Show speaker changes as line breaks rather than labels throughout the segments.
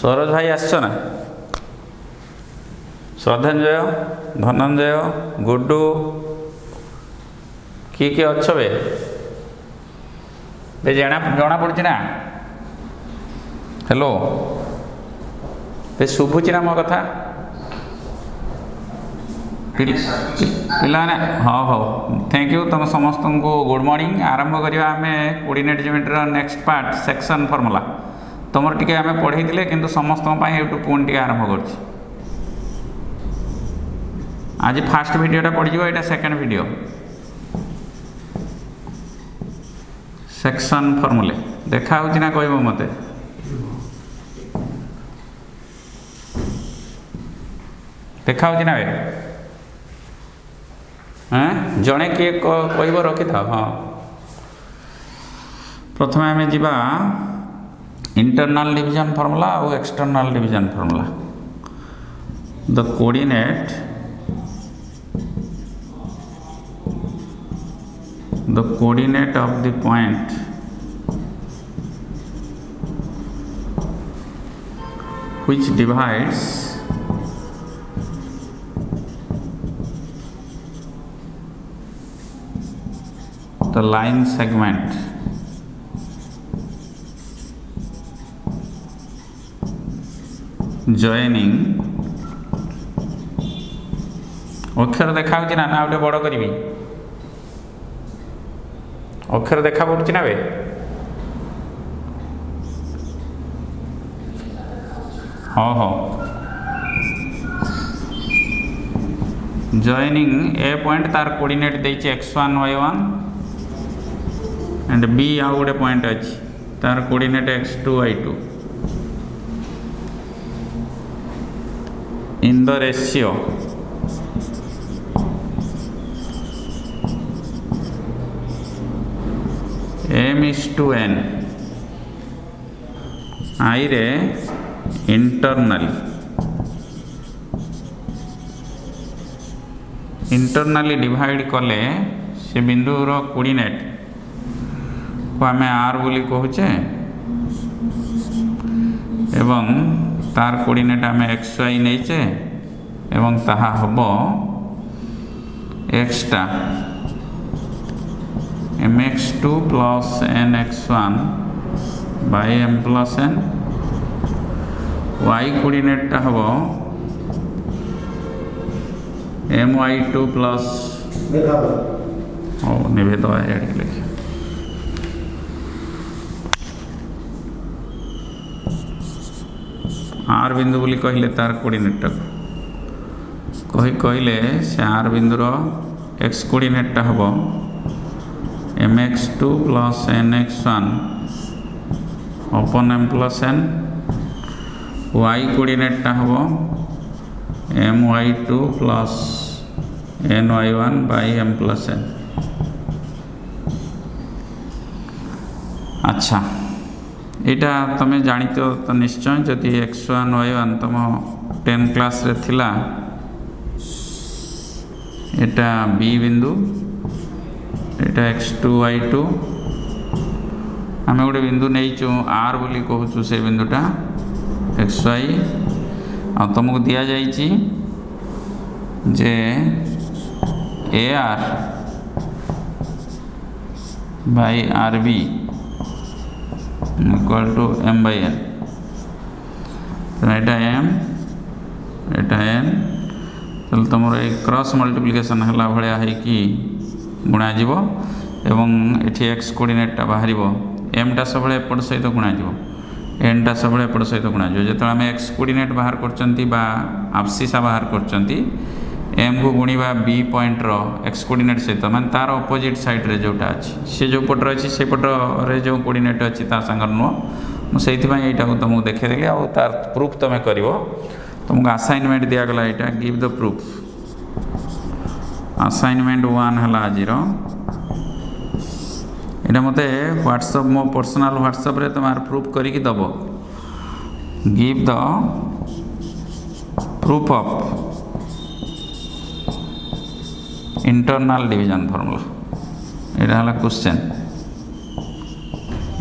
সরোজ ভাই আসছো না শ্রদ্ধাঞ্জয় ধনঞ্জয় গুড্ডু কি কি অছ বে বে জনা জনা পড়ছে না হ্যালো বে শুভুছি না মো কথা ପିଲାମାନେ ହଁ ହଉ ଥ୍ୟାଙ୍କ ୟୁ ତୁମ ସମସ୍ତଙ୍କୁ ଗୁଡ଼୍ ମର୍ଣ୍ଣିଂ ଆରମ୍ଭ କରିବା ଆମେ କୋଡ଼ିନେଟ୍ ଜେମେଟ୍ରିର ନେକ୍ସଟ ପାର୍ଟ ସେକ୍ସନ୍ ଫର୍ମୁଲା ତୁମର ଟିକେ ଆମେ ପଢ଼େଇଥିଲେ କିନ୍ତୁ ସମସ୍ତଙ୍କ ପାଇଁ ଏଇଠୁ ପୁଣି ଟିକେ ଆରମ୍ଭ କରୁଛି ଆଜି ଫାଷ୍ଟ ଭିଡ଼ିଓଟା ପଡ଼ିଯିବ ଏଇଟା ସେକେଣ୍ଡ ଭିଡ଼ିଓ ସେକ୍ସନ୍ ଫର୍ମୁଲେ ଦେଖା ହେଉଛି ନା କହିବ ମୋତେ ଦେଖା ହେଉଛି ନା ଏବେ হ্যাঁ জনে কিয়ে কইব রকিথাও হ্যাঁ প্রথমে আমি যা इंटरनल डिविजन फर्मूला और external division formula the coordinate the coordinate of the point which divides the line segment joining অক্ষর দেখা হচ্ছে না না ওটা বড় করবি অক্ষর দেখা পড়ছে না বে হ্যাঁ হ্যাঁ জয়েনিং এ পয়েন্ট তার কোর্ডিনেট দিয়েছি x one Y one and B আউ গোটে পয়েন্ট আছে তার coordinate x two Y two in the ratio m is to n i ରେ internal ইন্টরনালি ডিভাইড কলে সে বিন্দুর কোর্ডিনেট আমি আর বলি কুচে এবং তার কোর্ডিনেট আমি এক্স ওয়াই নেইছে এবং তাহা হব এক্সটা M x two plus N x one by M plus N Y কোর্ডিনেটটা হব এম ওয়াই টু প্লাস ও নিভে দেওয়া লিখে ଆର୍ ବିନ୍ଦୁ ବୋଲି କହିଲେ ତାର କୋଡ଼ିନେଟ୍ଟାକୁ କହି କହିଲେ ସେ ଆର୍ ବିନ୍ଦୁର ଏକ୍ସ କୋଡ଼ିନେଟ୍ଟା ହେବ M X two plus N X one upon M plus N Y କୋଡ଼ିନେଟ୍ଟା ହେବ M Y two plus N Y one by M plus N আচ্ছা এটা তুমি ଜାଣିଥିବ তো নিশ্চয় যদি এক্স ওয়ান ওয়াই ওয়ান ତୁମ টেন କ୍ଲାସ୍ରେ ଥିଲା এটা বি বিন্দু এটা এক্স টু ওয়াই টু আমি গোটে বিন্দু নেইছু আর বলে কুচু সেই বিন্দুটা এক্স ওয়াই আমক দিয়া যাইছি যে A R by R B equal to M by N তাহলে এটা এম এটা এন তাহলে তোমার এই ক্রস মল্টিপ্লিকেসন হলা ভাড়া হয়েকি গুণাযিব এবং এটি এক্স কোর্ডিনেটটা বাহার এমটা সবুলে এপট সহ গুণাযিব এনটা সবুলে এপট সহ গুণাযিব যেত আমি এক্স কোর্ডিনেট বাহার করছেন বা আবসিসা বাহার করছেন ଏମ୍କୁ ଗୁଣିବା ବି ପଏଣ୍ଟର ଏକ୍ସ କୋଡ଼ିନେଟ୍ ସହିତ ମାନେ ତା'ର ଅପୋଜିଟ୍ ସାଇଡ଼୍ରେ ଯେଉଁଟା ଅଛି ସେ ଯେଉଁ ପଟରେ ଅଛି ସେ ପଟରେ ଯେଉଁ କୋଡ଼ିନେଟ୍ ଅଛି ତା ସାଙ୍ଗରେ ନୁହଁ ମୁଁ ସେଇଥିପାଇଁ ଏଇଟାକୁ ତୁମକୁ ଦେଖେଇଦେଲି ଆଉ ତା'ର ପ୍ରୁଫ୍ ତୁମେ କରିବ ତୁମକୁ ଆସାଇନମେଣ୍ଟ ଦିଆଗଲା ଏଇଟା give the proof assignment one ହେଲା ଆଜିର ଏଇଟା ମୋତେ ହ୍ୱାଟ୍ସଅପ୍ ମୋ ପର୍ସନାଲ୍ ହ୍ୱାଟ୍ସଅପ୍ରେ ତୁମେ ଆର ପ୍ରୁଫ୍ କରିକି ଦେବ give the proof of internal division formula এটা হল কোশ্চেন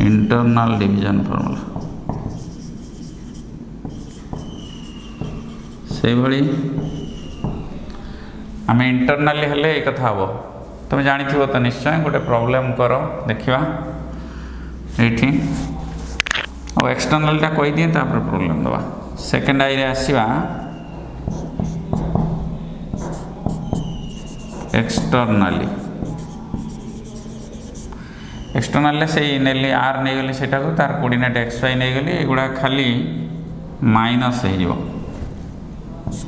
ইন্টরনাল ডিভিজন ফর্মুলা সেইভাবে আমি ইন্টরনালি হলে এই কথা হব তুমি জাঁথিব তো নিশ্চয় গোটে প্রোবলেম কর দেখা এইটি আক্সটর্নালটা কইদিয়ে তাপরে প্রোবলেম দেওয়া সেকেন্ড আইরে আসবা ଏକ୍ସଟର୍ନାଲି এক্সটর্নালে ସେଇ ନେଲି ଆର୍ নেইগলি ସେଇଟାକୁ ତାର কোর্ডিনেট এক্স ওয়াই নেইগলি এগুলা খালি মাইনস হয়ে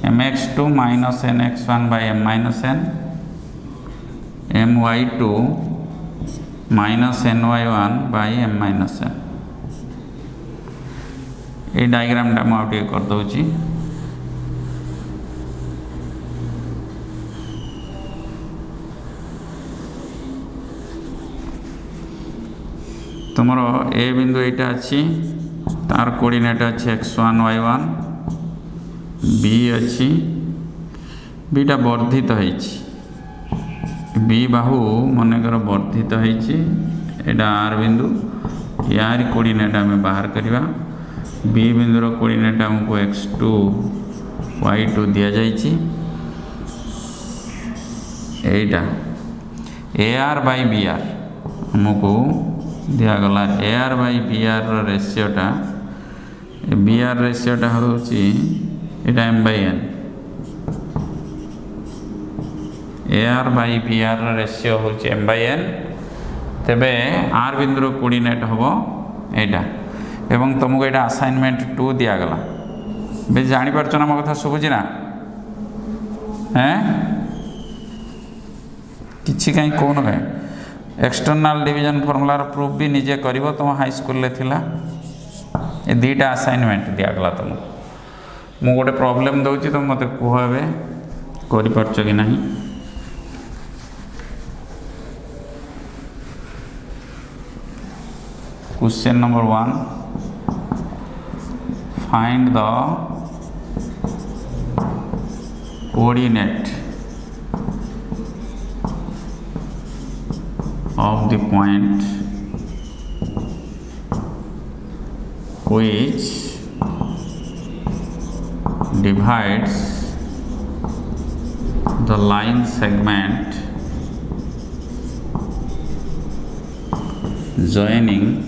M x two minus N x one by M minus N M Y two minus N Y one by M minus N ଏଇ ডায়াগ্রামটা ମୁଁ ଆଉ ଟିକେ କରିଦେଉଛି ତୁମର ଏ ବିନ୍ଦୁ ଏଇଟା ଅଛି ତାର କୋଡ଼ିନେଟ୍ ଅଛି X one Y one B ଅଛି ବିଟା ବର୍ଦ୍ଧିତ ହେଇଛି ବି ବାହୁ ମନେକର ବର୍ଦ୍ଧିତ ହେଇଛି ଏଇଟା ଆର୍ ବିନ୍ଦୁ ইয়ার কোর্ডিনেট আমি বাহার করা বি বিন্দুর কোর্ডিনেট আমি এক্স টু ওয়াই টু দিয়া যাই এইটা A R by B R আমি ଦିଆଗଲା ଏ ଆର୍ ବାଇ ବି ଆର୍ର ରେସିଓଟା ବି ଆର୍ ରେସିଓଟା ହେଉଛି ଏଇଟା M by N A R by B ଆର୍ର ରେସିଓ ହେଉଛି ଏମ୍ ବାଇ ଏନ୍ ତେବେ ଆର୍ ବିନ୍ଦୁରୁ କୋଡ଼ିନେଟ୍ ହେବ ଏଇଟା ଏବଂ ତୁମକୁ ଏଇଟା ଆସାଇନମେଣ୍ଟ ଟୁ ଦିଆଗଲା ବେଶ ଜାଣିପାରୁଛ ନା ମୋ କଥା ଶୁଭୁଛି ନା ହେଁ କିଛି କାହିଁ କହୁନ କାହିଁ ଏକ୍ସଟର୍ନାଲ୍ ଡିଭିଜନ୍ ଫର୍ମୁଲାର ପ୍ରୁଫ୍ ବି ନିଜେ କରିବ ତୁମ ହାଇସ୍କୁଲରେ ଥିଲା ଏ ଦୁଇଟା ଆସାଇନମେଣ୍ଟ ଦିଆଗଲା ତୁମକୁ ମୁଁ ଗୋଟେ ପ୍ରୋବ୍ଲେମ୍ ଦେଉଛି ତୁମେ ମୋତେ କୁହ ଏବେ କରିପାରୁଛ କି ନାହିଁ question number 1 find the coordinate of the point which divides the line segment joining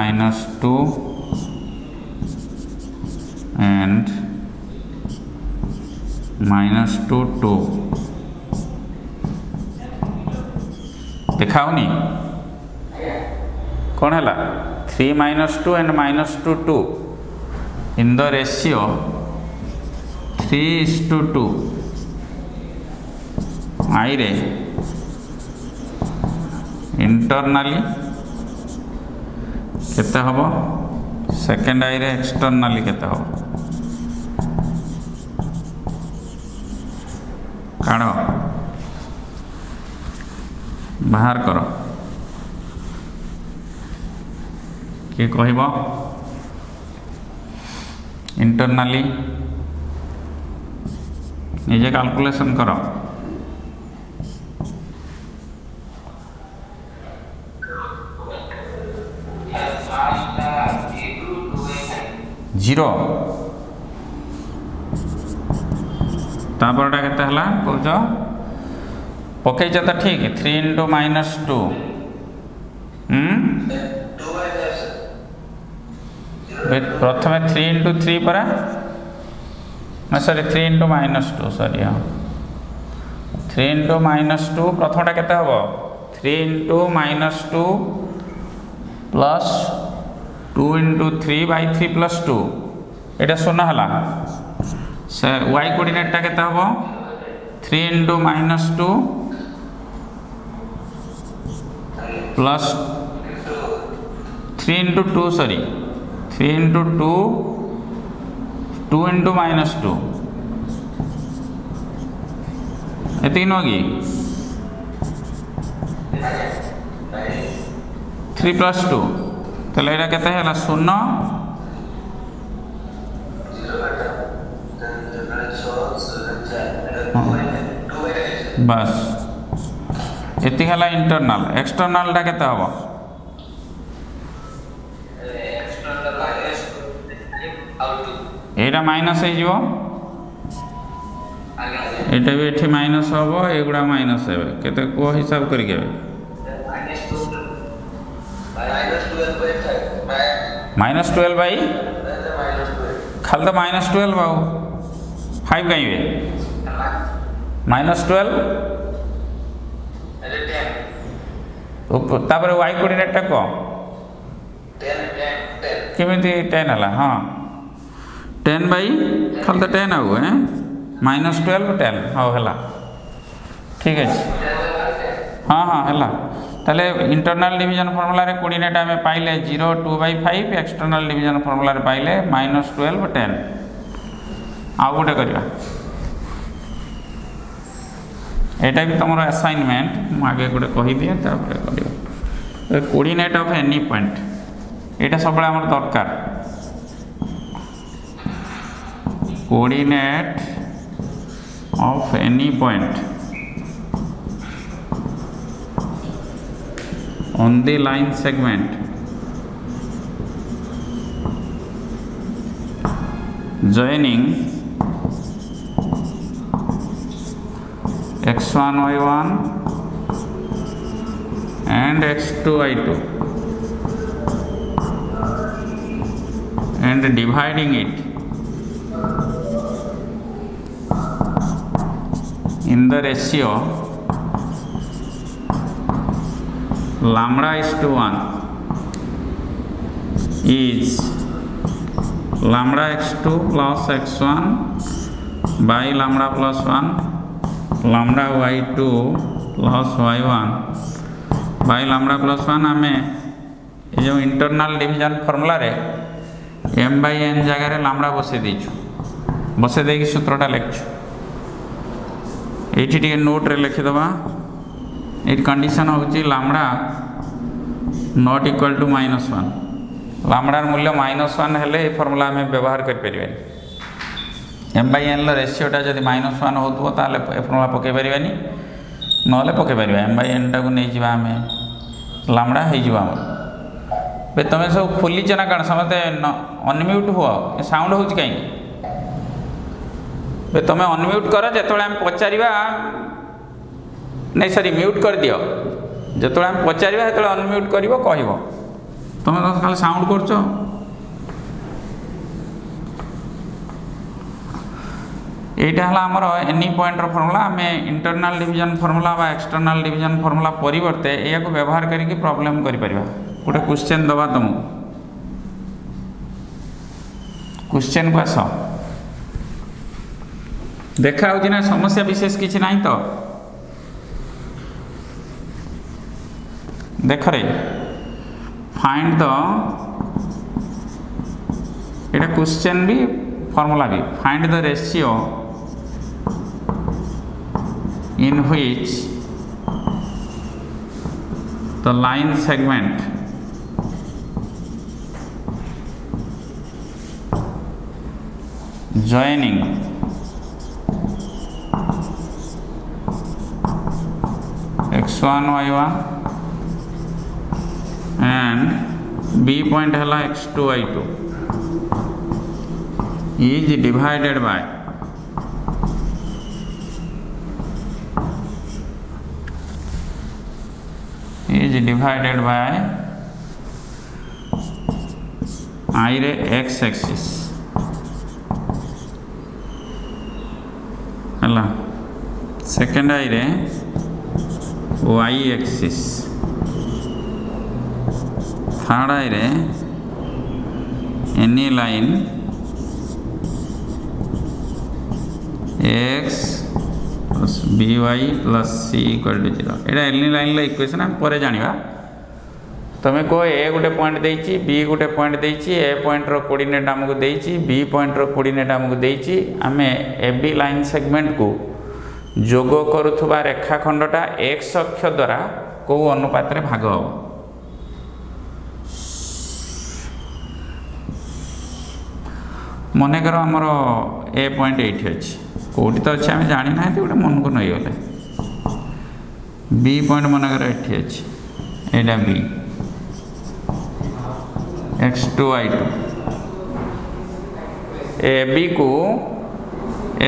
minus two and minus two two देखा कौन है three minus two and minus two two in the ratio three is two two आई रे internally କେତେ ହେବ second ଆଇରେ ଏକ୍ସଟର୍ନାଲି କେତେ ହେବ କାଢ ବାହାର କର କିଏ କହିବ ଇଣ୍ଟର୍ନାଲି ନିଜେ କାଲକୁଲେସନ୍ କର জিরো ତାପରଟା କେତେ ହେଲା କହୁଛ ପକେଇଛ ତ ଠିକ୍ ଥ୍ରୀ ଇଣ୍ଟୁ ମାଇନସ୍ ଟୁ ପ୍ରଥମେ ଥ୍ରୀ ଇଣ୍ଟୁ ଥ୍ରୀ ପରା ନା sorry three into minus two sorry ହଁ ଥ୍ରୀ ଇଣ୍ଟୁ ମାଇନସ୍ ଟୁ ପ୍ରଥମଟା କେତେ ହେବ three into minus two plus two into three by three plus two यहाँ शून्य है वाई कोर्डनेटा के three into minus two plus three into two sorry three into two two into minus two ये नुह कि थ्री प्लस टू তাহলে এটা কেতে হল শূন্য বাস এটি হল ইন্টারনাল এক্সটারনালটা কেতে হব এটা মাইনাস হয়ে যাব এটা भी এটি মাইনাস হব এগুলা মাইনাস হবে কেতে কো হিসাব করি কেবে माइनस ट्वेल्व बै खाल तो माइनस ट्वेल्व आओ फाइव कहीं वे माइनस ट्वेल्व तापर वाई कोर्डिनेट टा कौन केमी टेन है हाँ टेन बै खाल तो टेन आओ ए माइनस ट्वेल्व टेन हाँ है ठीक है हाँ हाँ है তাহলে ইন্টারনাল ডিভিজন ফর্মুলার কোড়িয়েটা আমি পাইলে zero two by five external division ফর্মুলার পাইলে মাইনস টুয়েলভ টেন আউ গোটে করা এটা বি তোমার আসাইনমেন্ট আগে গোটে কহিদিয়ে তারপরে করিব কোর্ডিনেট অফ এনি পয়েন্ট এটা সবুলে আমার দরকার coordinate of any point on the line segment joining x1 y1 and x2 y2 and dividing it in the ratio lambda is to 1 is lambda x2 plus x1 by lambda plus 1 lambda y2 plus y1 by lambda plus 1 ଆମେ ଏ ଯେଉଁ internal division ଫର୍ମୁଲାରେ M by N ଜାଗାରେ lambda ବସେଇ ଦେଇଛୁ ବସେଇ ଦେଇକି ସୂତ୍ରଟା ଲେଖିଛୁ ଏଇଠି ଟିକେ ନୋଟ୍ରେ ଲେଖିଦେବା ये कंडीशन हूँ lambda not equal to minus one लामड़ार मूल्य माइनस वन ये फर्मूला आम व्यवहार करें एम बै एन रेसीोटा जब माइनस वन हो फर्मूला पकई पारे ना पकई पार एम बै एन टा को नहीं जावा आम लामड़ा होम तुम सब खोली चना कौन समस्ते अनम्यूट हुआ साउंड हो कहीं तुम अनम्यूट कर जो पचार ନାଇଁ ସରି ମ୍ୟୁଟ୍ କରିଦିଅ ଯେତେବେଳେ ଆମେ ପଚାରିବା ସେତେବେଳେ ଅନମ୍ୟୁଟ୍ କରିବ କହିବ ତୁମେ ଖାଲି ସାଉଣ୍ଡ କରୁଛ এইটা হল আমার এনি পয়েন্টর ফর্মুলা আমি ইন্টরনাল ডিভিজন ফর্মুলা বা এক্সটর্নাল ডিভিজন ফর্মুলা পরিবর্তে ইয়াকে ব্যবহার করি প্রোবলেম করে পারিবা গোটে কোশ্চেন দেবা তুমি কোশ্চেন কু আস দেখা হচ্ছে না সমস্যা বিশেষ কিছু নাই তো দেখরে ফাইন্ড দ এটা question B formula B find the ratio in which the line segment joining x1 y1 and B point है x two Y two is divided by is divided by आई रे एक्स एक्सिस सेकेंड आई रे Y axis third আইরে any line x plus B Y plus C equal to zero এটা any লাইনর equation আমি পরে জাঁয়া তুমি কো এ গোটে পয়েন্ট দিয়েছি বি গোটে পয়েন্ট দিয়েছি এ পয়েন্টর কোর্ডিনেট আমাকে দিয়েছি বি পয়েন্টর কোর্ডিনেট আমাকে দিয়েছি আমি এ বি লাইন সেগমেন্টকু যোগ করুথবা রেখাখণ্ডটা এক্স অক্ষ দ্বারা কেউ অনুপাতে ভাগ হব ମନେକର ଆମର ଏ ପଏଣ୍ଟ ଏଇଠି ଅଛି କେଉଁଠି ତ ଅଛି ଆମେ ଜାଣିନାହାନ୍ତି ଗୋଟେ ମନକୁ ନେଇଗଲେ ବି ପଏଣ୍ଟ ମନେକର ଏଠି ଅଛି ଏଇଟା B X two Y two A ବିକୁ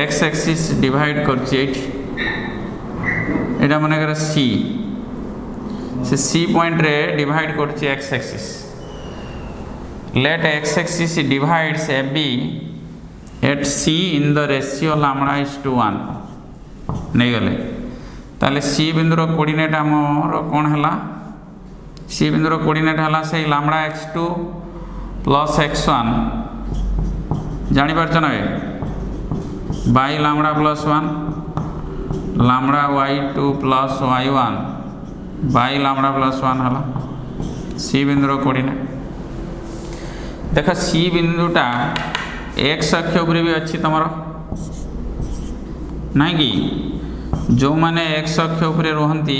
ଏକ୍ସ ଆକ୍ସିସ୍ ଡିଭାଇଡ଼ କରୁଛି ଏଇଠି ଏଇଟା ମନେକର ସି ସେ ସି ପଏଣ୍ଟରେ ଡିଭାଇଡ଼ କରୁଛି X axis let x axis divides AB at C in the ratio lambda is to 1 নেইগলে তাহলে সি বিন্দুর কোর্ডিনেট আমার কোণ হেলা সি বিন্দুর কোর্ডিনেট হেলা সেই lambda x two plus x one জাঁপারছ নবে by lambda plus one lambda Y two plus Y one by lambda plus one হেলা সি বিন্দুর কোর্ডিনেট দেখ সি বিন্দুটা এক্স অক্ষ উপরে বি অছি তোমার না কি যে এক্স অক্ষ উপরে রহতি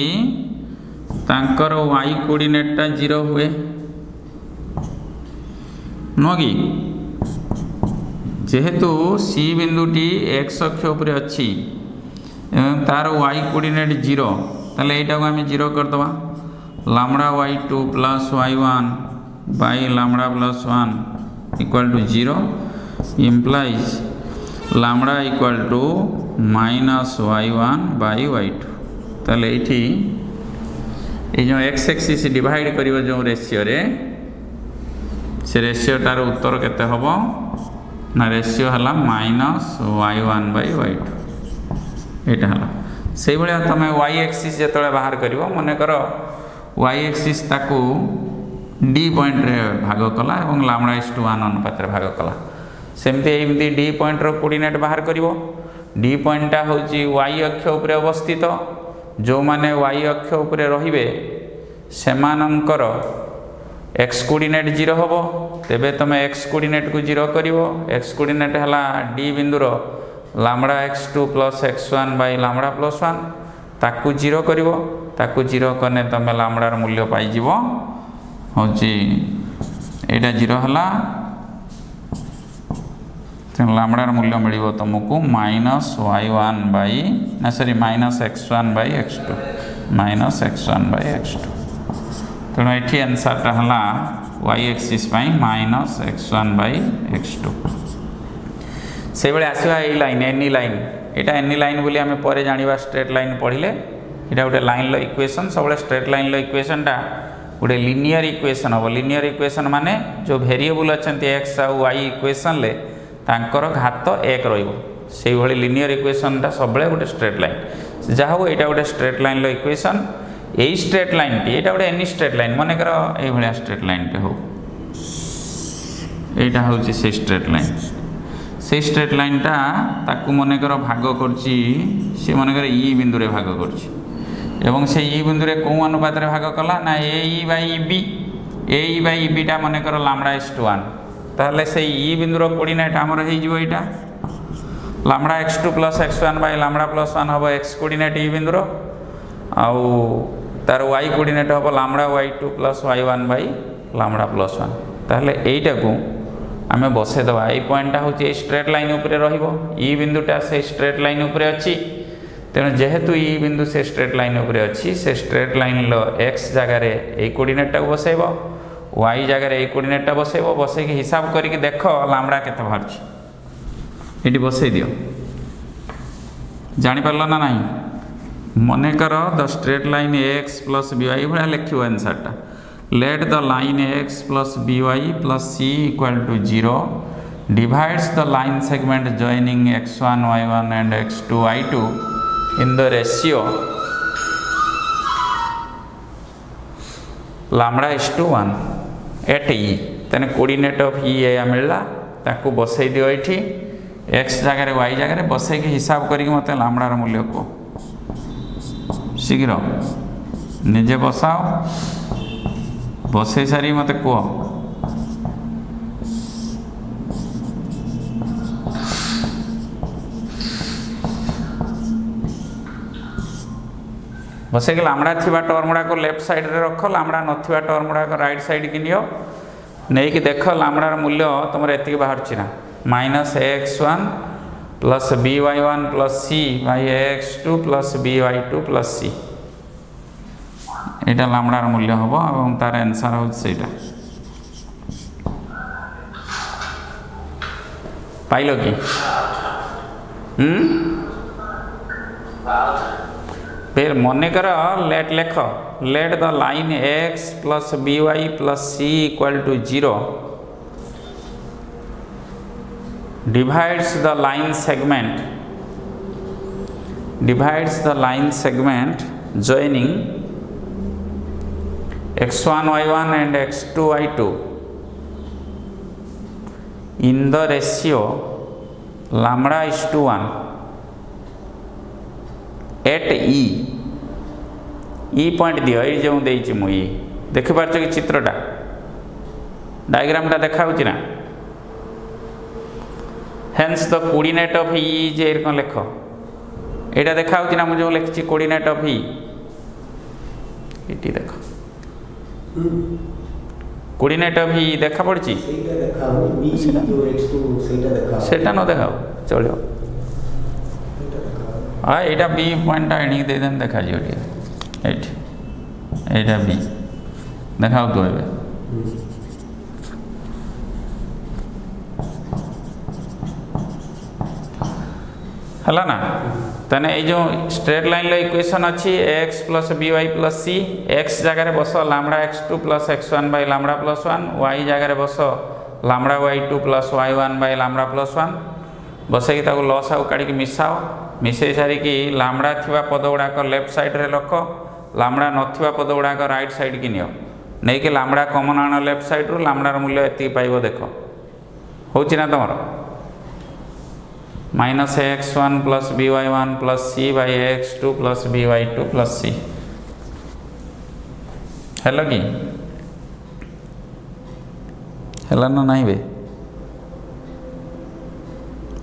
তাঁকর ওয়াই কোর্ডিনেটটা জিরো হুয়ে নুহ কি যেহেতু সি বিন্দুটি এক্স অক্ষ উপরে অছি এবং তার ওয়াই কোর্ডিনেট জিরো তাহলে এইটাকে আমি জিরো করে দেওয়া lambda Y two plus Y one by lambda plus 1 equal to 0 implies lambda equal to minus y1 by y2 তাহলে এইটি এই যে এক্স এক্সিস ডিভাইড করিব যে রেসিওরে সে রেসিওটার উত্তর কেতে হব না রেসিও হল minus Y one by Y two এটা হল সেইভাবে তুমি ওয়াই এক্সিস যেতবে বাহার করব মনে কর ওয়াই এক্সিস তাকে ডি পয়েন্টরে ভাগ କଲା ଏବଂ ଲାମଡ଼ା ଇସ୍ ଟୁ ୱାନ୍ ଅନୁପାତରେ ଭାଗ କଲା ସେମିତି ଏମିତି ଡି ପଏଣ୍ଟର କୋଡ଼ିନେଟ୍ ବାହାର କରିବ ଡି ପଏଣ୍ଟଟା ହେଉଛି ୱାଇ ଅକ୍ଷ ଉପରେ ଅବସ୍ଥିତ ଯେଉଁମାନେ ୱାଇ ଅକ୍ଷ ଉପରେ ରହିବେ ସେମାନଙ୍କର এক্স কোর্ডিনেট জিরো হব তেবে তুমি এক্স কোর্ডিনেটকু জিরো করিব এক্স কোর্ডিনেট হল ডি বিন্দুর lambda x two plus x one by lambda plus one তাকু জিরো করিব তাকু জিরো কলে তুমি লামড়ার মূল্য পাইযিব ହେଉଛି ଏଇଟା ଜିରୋ ହେଲା ତେଣୁ ଲାମଡ଼ାର ମୂଲ୍ୟ ମିଳିବ ତୁମକୁ ମାଇନସ୍ ୱାଇ ୱାନ୍ ବାଇ ନା sorry minus X one by X two minus X one by X two ତେଣୁ ଏଠି ଆନ୍ସର୍ଟା ହେଲା ୱାଇ ଏକ୍ସିସ୍ ପାଇଁ minus X one by X two ସେଇଭଳି ଆସିବା ଏଇ ଲାଇନ୍ ଏନି ଲାଇନ୍ ଏଇଟା ଏନି ଲାଇନ୍ ବୋଲି ଆମେ ପରେ ଜାଣିବା ଷ୍ଟ୍ରେଟ୍ ଲାଇନ୍ ପଢ଼ିଲେ ଏଇଟା ଗୋଟେ ଲାଇନ୍ର ଇକ୍ୱେସନ୍ ସବୁବେଳେ ଷ୍ଟ୍ରେଟ୍ ଲାଇନ୍ର ଇକ୍ୱେସନ୍ଟା গোটে লিনিयर ইকুয়েসন হব লিনিयर ইকুয়েসন মানে যে ভেরিয়েবল অনেক এক্স আই ইকুয়েসনলে তাঁকর ঘাত এক রহব সেইভাবে লিনিयर ইকুয়েসনটা সবুলে গোটে স্ট্রেট লাইন যা হোক এটা গোটে স্ট্রেট লাইনর ইকুয়েসন এই স্ট্রেট লাইনটি এটা গোটে এনি স্ট্রেট লাইন মনেকর এইভাবে স্ট্রেট লাইনটি হোক এইটা হচ্ছে সেই স্ট্রেট লাইন সেই স্ট্রেট লাইনটা তাকে মনেকর ভাগ করছি সে মনেকর ই বিন্দুরে ভাগ করছি এবং সেই ই বিন্দুরে কোন অনুপাতের ভাগ কলা না A E by B A E by beta মনে করো লামড়া এক্স টু ওয়ান তাহলে সেই ই বিন্দুর কোর্ডিনেট আমার হয়ে হয়েযিব এটা lambda x two plus x one by lambda plus one হব এক্স কোর্ডিনেট ই বিন্দুর আউ তার ওয়াই কোর্ডিনেট হব lambda Y two plus Y one by lambda plus one তাহলে এইটাকু আমি বসাই দেওয়া এই পয়েন্টটা হচ্ছে এই স্ট্রেট লাইন উপরে রহব ই বিন্দুটা সেই স্ট্রেট লাইন উপরে অছি ତେଣୁ ଯେହେତୁ ଇ ବିନ୍ଦୁ ସେ ଷ୍ଟ୍ରେଟ୍ ଲାଇନ୍ ଉପରେ ଅଛି ସେ ଷ୍ଟ୍ରେଟ୍ ଲାଇନ୍ର ଏକ୍ସ ଜାଗାରେ ଏଇ କୋଡ଼ିନେଟ୍ଟାକୁ ବସାଇବ ୱାଇ ଜାଗାରେ ଏଇ କୋଡ଼ିନେଟ୍ଟା ବସାଇବ ବସାଇକି ହିସାବ କରିକି ଦେଖ ଲାମ୍ବଡ଼ା କେତେ ବାହାରୁଛି ଏଠି ବସାଇ ଦିଅ ଜାଣିପାରିଲ ନା ନାହିଁ ମନେକର the straight line X plus B Y ଭଳିଆ ଲେଖିବ ଆନ୍ସର୍ଟା let the line x plus by plus c equal to 0 divides the line segment joining x1 y1 and x2 y2 in the ratio lambda is to one at E then coordinate of इया मिलला बसई दि एठी x जगह Y जगार जगह बसई हिसाब करी मते lambda मूल्य को शीघ्र निजे बसाओ बसई सारे कह ବସେଇକି ଲାମଡ଼ା ଥିବା ଟର୍ମୁଡ଼ାକୁ ଲେଫ୍ଟ ସାଇଡ଼୍ରେ ରଖ ଲାମଡ଼ା ନଥିବା ଟର୍ମୁଡ଼ାକୁ ରାଇଟ୍ ସାଇଡ଼୍କି ନିଅ ନେଇକି ଦେଖ ଲାମଡ଼ାର ମୂଲ୍ୟ ତୁମର ଏତିକି ବାହାରୁଛି ନା minus X one plus B y one plus C by X two plus B y two plus C এটা লামড়ার মূল্য হব এবং তার অ্যান্সার হচ্ছে এটা পাইল কি হুম फिर मनेकर लेट लेख let the line x plus B y plus C equal to zero divides the line segment divides the line segment joining x one y one and x two Y two in the ratio lambda is to one at E E point ଦିଅ ଏଇ ଯେଉଁ ଦେଇଛି ମୁଁ ଇ ଦେଖିପାରୁଛ କି ଚିତ୍ରଟା ଡାଇଗ୍ରାମଟା ଦେଖାହେଉଛି ନା hence the coordinate of E ଯେ କ'ଣ ଲେଖ ଏଇଟା ଦେଖାହେଉଛି ନା ମୁଁ ଯେଉଁ ଲେଖିଛି କୋଡ଼ିନେଟ୍ ଅଫ୍ ଇ ଏଠି ଦେଖ କୋଡ଼ିନେଟ୍ ଅଫ୍ ଇ ଦେଖା ପଡ଼ିଛି ସେଟା ନ ଦେଖାଉ ଚଳିବ আর এটা বি পয়েন্টটা এনিকে দিয়ে দেন দেখাଯିବ ଟିକେ ଏଇଠି ଏଇଟା ବି ଦେଖାଉଥିବ ଏବେ ହେଲା ନା ତାହେଲେ ଏଇ ଯେଉଁ ଷ୍ଟ୍ରେଟ୍ ଲାଇନ୍ର ଇକ୍ୱେସନ୍ ଅଛି ଏକ୍ସ ପ୍ଲସ୍ ବି ୱାଇ ପ୍ଲସ୍ ସି ଏକ୍ସ ଜାଗାରେ ବସ lambda x two plus x one by lambda plus one y ଜାଗାରେ ବସ lambda y two plus y one by lambda plus one ବସେଇକି ତାକୁ ଲସ୍ ଆଉ କାଢ଼ିକି ମିଶାଅ ମିଶାଇ ସାରିକି ଲାମ୍ବଡ଼ା ଥିବା ପଦ ଗୁଡ଼ାକ ଲେଫ୍ଟ ସାଇଡ଼୍ରେ ରଖ ଲାମ୍ବଡ଼ା ନଥିବା ପଦ ଗୁଡ଼ାକ ରାଇଟ୍ ସାଇଡ଼୍କି ନିଅ ନେଇକି ଲାମ୍ବଡ଼ା କମନ୍ ଆଣ ଲେଫ୍ଟ ସାଇଡ଼୍ରୁ ଲାମ୍ବଡ଼ାର ମୂଲ୍ୟ ଏତିକି ପାଇବ ଦେଖ ହେଉଛି ନା ତୁମର minus x one plus B y one plus C by x two plus B y two plus C hello कि हेलो ना नहीं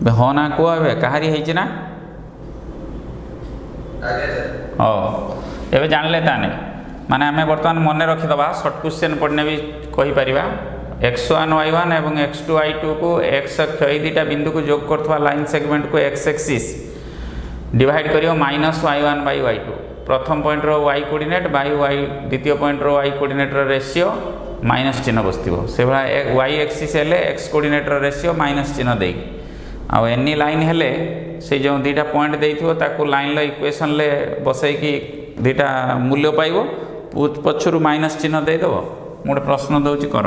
बे होना कुआ बे कहारी है ना ও এবে জানলে তাহলে মানে আমি বর্তমান মনে রখিদেবা সর্ট কোশ্চেন পড়লে বি কহিপারা এক্স ওয়ান ওয়াই ওয়ান এবং এক্স টু ওয়াই টু কু এক্স অক্ষ এই দুইটা বিন্দু কু যোগ করুয়া লাইন সেগমেন্ট কু এক্স এক্সিস ডিভাইড করিব minus Y one by Y two প্রথম পয়েন্টর ওয়াই কোর্ডিনেট বাই ওয়াই দ্বিতীয় পয়েন্টর ওয়াই কোর্ডিনেটর রেসিও মাইনস চিহ্ন বসিব সেভাবে ওয়াই এক্সিস হলে এক্স কোর্ডিনেটর রেসিও মাইনস চিহ্ন দেই ଆଉ ଏନି ଲାଇନ୍ ହେଲେ ସେ ଯେଉଁ ଦୁଇଟା ପଏଣ୍ଟ ଦେଇଥିବ ତାକୁ ଲାଇନ୍ର ଇକ୍ୱେସନ୍ରେ ବସେଇକି ଦୁଇଟା ମୂଲ୍ୟ ପାଇବ ପଛରୁ ମାଇନସ୍ ଚିହ୍ନ ଦେଇଦେବ ମୁଁ ଗୋଟେ ପ୍ରଶ୍ନ ଦେଉଛି କର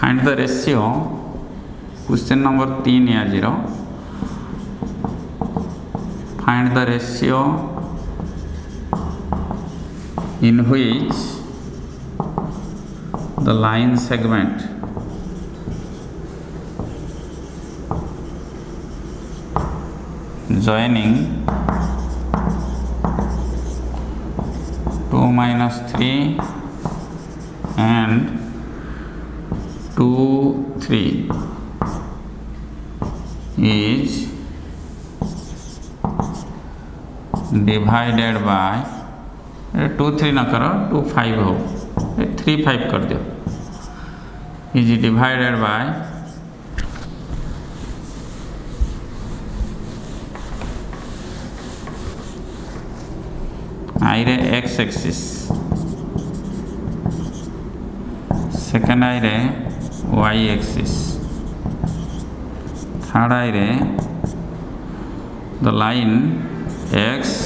find the ratio question number ତିନି ଆଜିର find the ratio in which the line segment joining 2 minus 3 and 2 3 is divided by two three ना करो टू फाइव हो थ्री फाइव कर दो इज डिवाइडेड बाय आई रे एक्स एक्सिस सेकेंड आई रे Y axis third रे the line x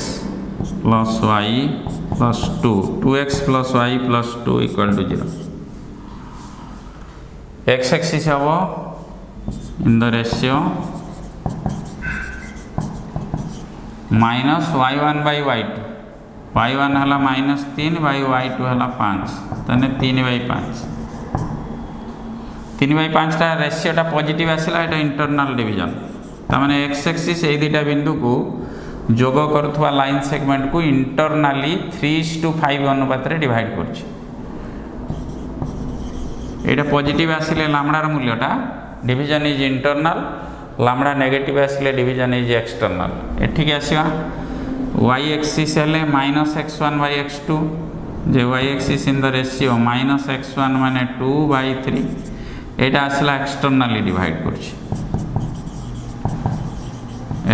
plus y plus 2 2x plus y plus 2 equal to 0 x axis hour in the ratio minus y1 by y2 y1 हला minus 3 by y2 हला 5 तने 3 by 5 3 by 5 टा ratio टा positive आसला এটা internal division তার মানে x Axis এই দুইটা বিন্দুকে যোগ করুথা লাইন সেগমেন্টকু internally three is to five অনুপাতের ডিভাইড করছি এটা পজিটিভ আসলে লামড়ার মূল্যটা division is internal lambda negative আসলে ডিভিজন ইজ এক্সটর্নাল এটিকি আসবা ওয়াই এক্সিস হলে minus x one by x two যে y axis in the ratio minus x one মানে টু বাই থ্রি এটা আসলে এক্সটর্নালি ডিভাইড করছি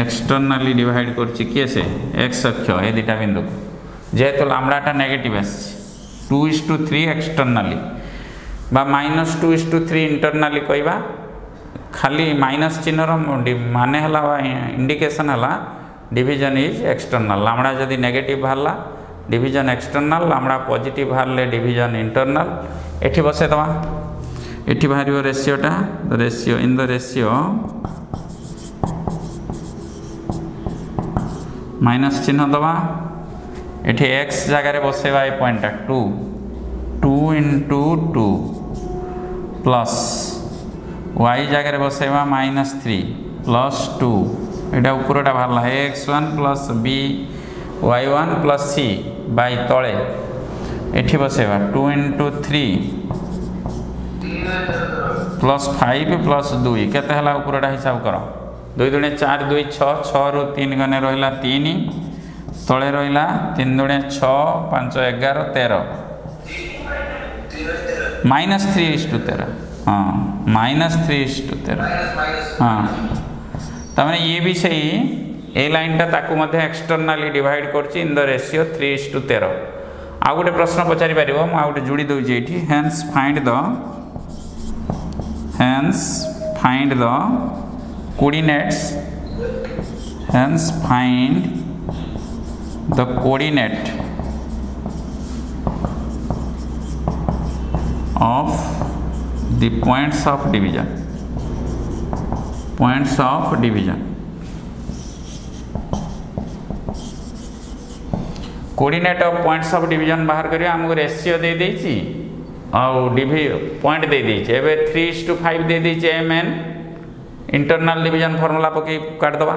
এক্সটার্নালি ডিভাইড করছি কি আছে এক্স অক্ষ এই দুটা বিন্দু যেহেতু লামড়াটা নেগেটিভ আসছে two is two three externally বা minus two is two three internally কইবা খালি মাইনস চিহ্নর মানে হল বা ইন্ডিকেসন হল ডিভিজন ইজ এক্সটার্নাল লামড়া যদি নেগেটিভ বাহারা ডিভিজন এক্সটার্নাল লামড়া পজিটিভ বাহারে ডিভিজন ইন্টরনাল এটি বসাই দেওয়া এটি বাহার রেসিওটা ratio in the ratio minus চিহ্ন দেবা এটি এক্স জায়গায় বসাইবা এই পয়েন্টটা two two into two plus y জায়গায় বসাইবা মাইনাস থ্রি প্লাস টু এটা উপরটা ভালো x one plus b y one plus c by তলে এটি বসাইবা two into three plus five plus দুই কেতে হল উপরটা হিসাব কর দুই দুড়ে চার দুই ছ ছরু তিন গণে রহিলা তিন তলে রহিলা তিন দুড়ে ছ পাঁচ এগার তের মাইনাস থ্রি ইস্টু তের হ্যাঁ মাইনাস থ্রি ইস্টু তের হ্যাঁ তার মানে ইয়ে বি সেই এই লাইনটা তাকে মধ্যে এক্সটর্নালি ডিভাইড করছি in the ratio three is to তের আউ গোটে প্রশ্ন পচারি পারিব মু আউ গোটে যোড়ি দেଉଛି এটি hence find the hence find the coordinates hence find the coordinate of the points of division points of division coordinate of points of division बाहर करियो हमको रेशियो दे देछि और डिवी पॉइंट दे देछि एबे 3:5 दे देछि M N internal division formula ପକାଇ କାଢ଼ିଦେବା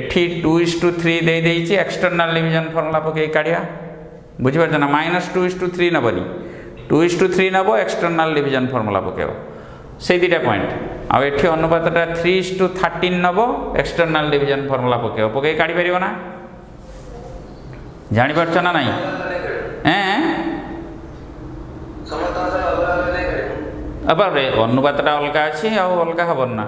ଏଠି ଟୁ ଇସ୍ ଟୁ ଥ୍ରୀ ଦେଇଦେଇଛି ଏକ୍ସଟର୍ନାଲ୍ ଡିଭିଜନ୍ ଫର୍ମୁଲା ପକାଇ କାଢ଼ିବା ବୁଝିପାରୁଛ ନା minus two is two three ନେବନି ଟୁ ଇସ୍ ଟୁ ଥ୍ରୀ ନେବ ଏକ୍ସଟର୍ନାଲ୍ ଡିଭିଜନ୍ ଫର୍ମୁଲା ପକାଇବ ସେଇ ଦୁଇଟା ପଏଣ୍ଟ ଆଉ ଏଠି ଅନୁପାତଟା ଥ୍ରୀ ଇସ୍ ଟୁ ଥାର୍ଟିନ୍ ନେବ ଏକ୍ସଟର୍ନାଲ୍ ଡିଭିଜନ୍ ଫର୍ମୁଲା ପକାଇବ ପକାଇ କାଢ଼ିପାରିବ ନା ଜାଣିପାରୁଛ ନା ନାହିଁ ଏଁ ବାବରେ ଅନୁପାତଟା ଅଲଗା ଅଛି ଆଉ ଅଲଗା ହେବନି ନା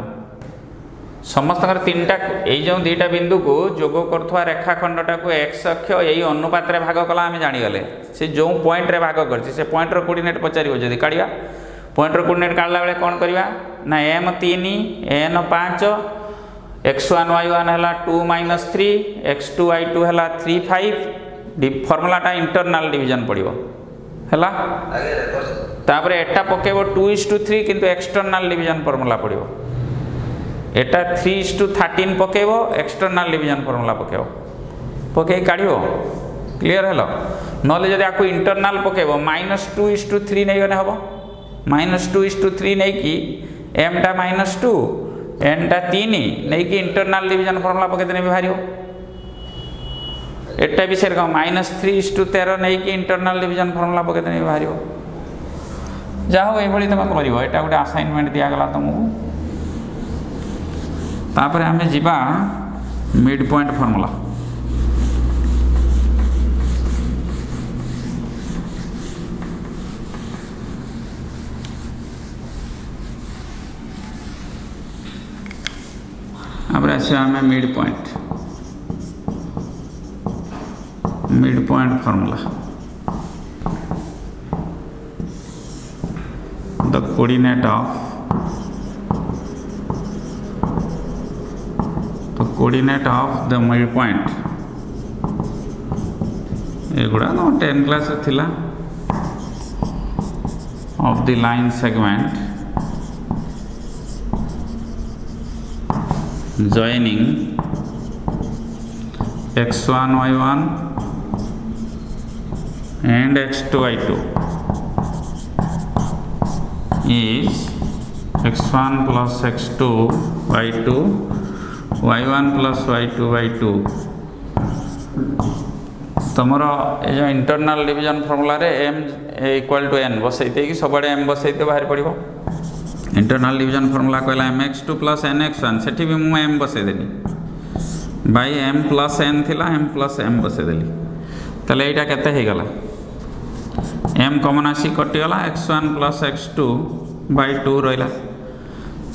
ସମସ୍ତଙ୍କର ତିନିଟା ଏଇ ଯେଉଁ ଦୁଇଟା ବିନ୍ଦୁକୁ ଯୋଗ କରୁଥିବା ରେଖାଖଣ୍ଡଟାକୁ ଏକ୍ସ ଅକ୍ଷ ଏଇ ଅନୁପାତରେ ଭାଗ କଲା ଆମେ ଜାଣିଗଲେ ସେ ଯେଉଁ ପଏଣ୍ଟରେ ଭାଗ କରିଛି ସେ ପଏଣ୍ଟର କୋଡ଼ିନେଟ୍ ପଚାରିବ ଯଦି କାଢ଼ିବା ପଏଣ୍ଟର କୋଡ଼ିନେଟ୍ କାଢ଼ିଲା ବେଳେ କ'ଣ କରିବା ନା ଏମ୍ ତିନି ଏନ୍ ପାଞ୍ଚ ଏକ୍ସ ୱାନ୍ ୱାଇ ୱାନ୍ ହେଲା two minus three x two Y two ହେଲା ଥ୍ରୀ ଫାଇଭ୍ ଫର୍ମୁଲାଟା ଇଣ୍ଟରନାଲ୍ ଡିଭିଜନ୍ ପଡ଼ିବ ହେଲା ତାପରେ ଏଟା ପକେଇବ ଟୁ ଇସ୍ ଟୁ ଥ୍ରୀ କିନ୍ତୁ ଏକ୍ସଟର୍ନାଲ୍ ଡିଭିଜନ୍ ଫର୍ମୁଲା ପଡ଼ିବ এটা থ୍ରୀ ଇସ୍ ଟୁ ଥାର୍ଟିନ୍ ପକାଇବ ଏକ୍ସଟର୍ନାଲ୍ ଡିଭିଜନ୍ ଫର୍ମୁଲା ପକାଇବ ପକାଇ କାଢ଼ିବ କ୍ଲିଅର୍ ହେଲ ନହେଲେ ଯଦି ଆକୁ ଇଣ୍ଟର୍ନାଲ୍ ପକାଇବ minus two is two three ନେଇଗଲେ ହେବ minus two is two three ନେଇକି ଏମ୍ଟା ମାଇନସ୍ ଟୁ ଏନ୍ଟା ତିନି ନେଇକି ଇଣ୍ଟର୍ନାଲ୍ ଡିଭିଜନ୍ ଫର୍ମୁଲା ପକାଇଦେଲେ ବି ବାହାରିବ ଏଟା ବି ସେରକମ ମାଇନସ୍ ଥ୍ରୀ ଇସ୍ ଟୁ ତେର ନେଇକି ଇଣ୍ଟର୍ନାଲ୍ ଡିଭିଜନ୍ ଫର୍ମୁଲା ପକାଇଦେଲେ ବି ବାହାରିବ ଯାହା ହଉ ଏଇଭଳି ତୁମେ କରିବ ଏଇଟା ଗୋଟେ ଆସାଇନମେଣ୍ଟ ଦିଆଗଲା ତୁମକୁ तापर आम जा मिड पॉइंट फर्मूला आसमें mid point mid point formula the coordinate of coordinate of the midpoint. This is 10 class of the line segment joining x1, y1 and x2, y2 is x1 plus x2, y2 y1 plus y2 by 2 তোমার এই যে internal division ফর্মুলারে m equal to n বসাই দিয়ে সবুড়ে m বসাই দিয়ে বাহারি পড়ব ইন্টরনাল ডিভিজন ফর্মুলা কহিলা m x two plus n x one সেটি বি মু এম বসাইদেলি বাই এম প্লস এন লা এম প্লস এম বসাইদেলি তাহলে এইটা কেতে হয়ে গলা এম কমন আসি কটিগলা x one plus x two by two রহলা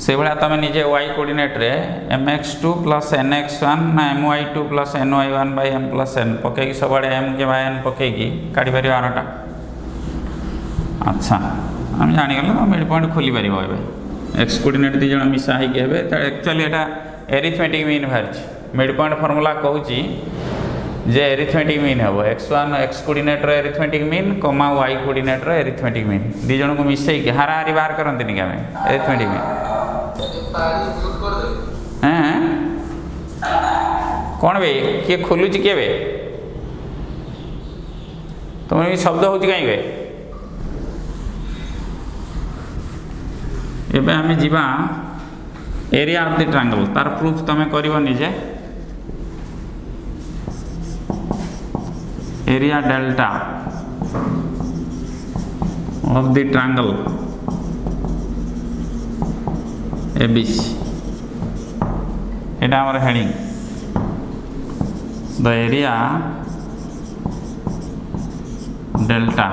से भाया तुम निजे वाई कोअर्डिनेट्रे m x two plus n x one ना m y two plus n y one by m plus n पकईकि सब एम के बाय एन पकईकि काढ़ पार आरटा अच्छा आम जानगल मिड पॉइंट खोली पार ए एक्स कोअर्डिनेट दिज मिसा होचुअली यहाँ एरीथमेटिक मीन बाहर मिड पॉइंट फर्मुला कौच जे एरीथमेटिक मीन हे एक्स वन एक्स कोअर्डिनेट्र एरीथमेटिक मीन कमा वाई कोअर्डिनेट्र एरीथमेटिक मीन दिजक मिसेक हारा हारी बाहर करते हमें एरीथमेटिक मीन হ্যাঁ କ'ଣ ବେ କିଏ ଖୋଲୁଛି କିଏ ବେ ତୁମର ବି ଶବ୍ଦ ହେଉଛି କାହିଁ ବେ ଏବେ ଆମେ ଯିବା ଏରିଆ ଅଫ୍ ଦି ଟ୍ରାଙ୍ଗଲ୍ ତାର ପ୍ରୁଫ୍ ତୁମେ କରିବ ନିଜେ area delta of the triangle ABC In our heading, the area delta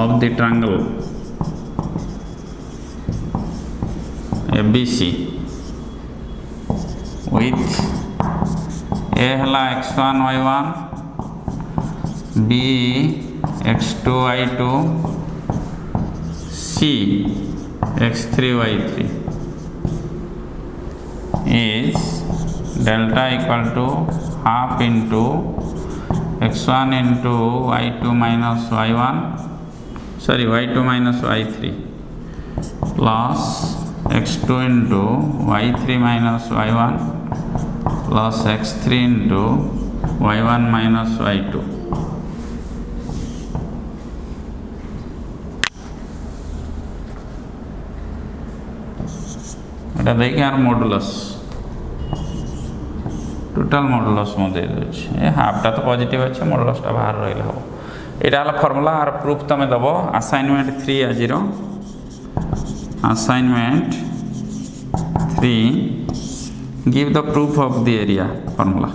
of the triangle ABC with A हला x1 y1 B x2 y2 C x3 y3 is delta equal to half into x1 into y2 minus y1 sorry y2 minus y3 plus x2 into y3 minus y1 plus x3 into y1 minus y2 এটা দেখি আর modulus total modulus মধ্যে রয়েছে এ হাফটা তো positive আছে মডুলাসটা বাহার রহলে হব এটা হলো ফর্মুলা আর প্রুফ তুমি দেব আসাইনমেন্ট থ্রি আজির assignment three give the proof of the area formula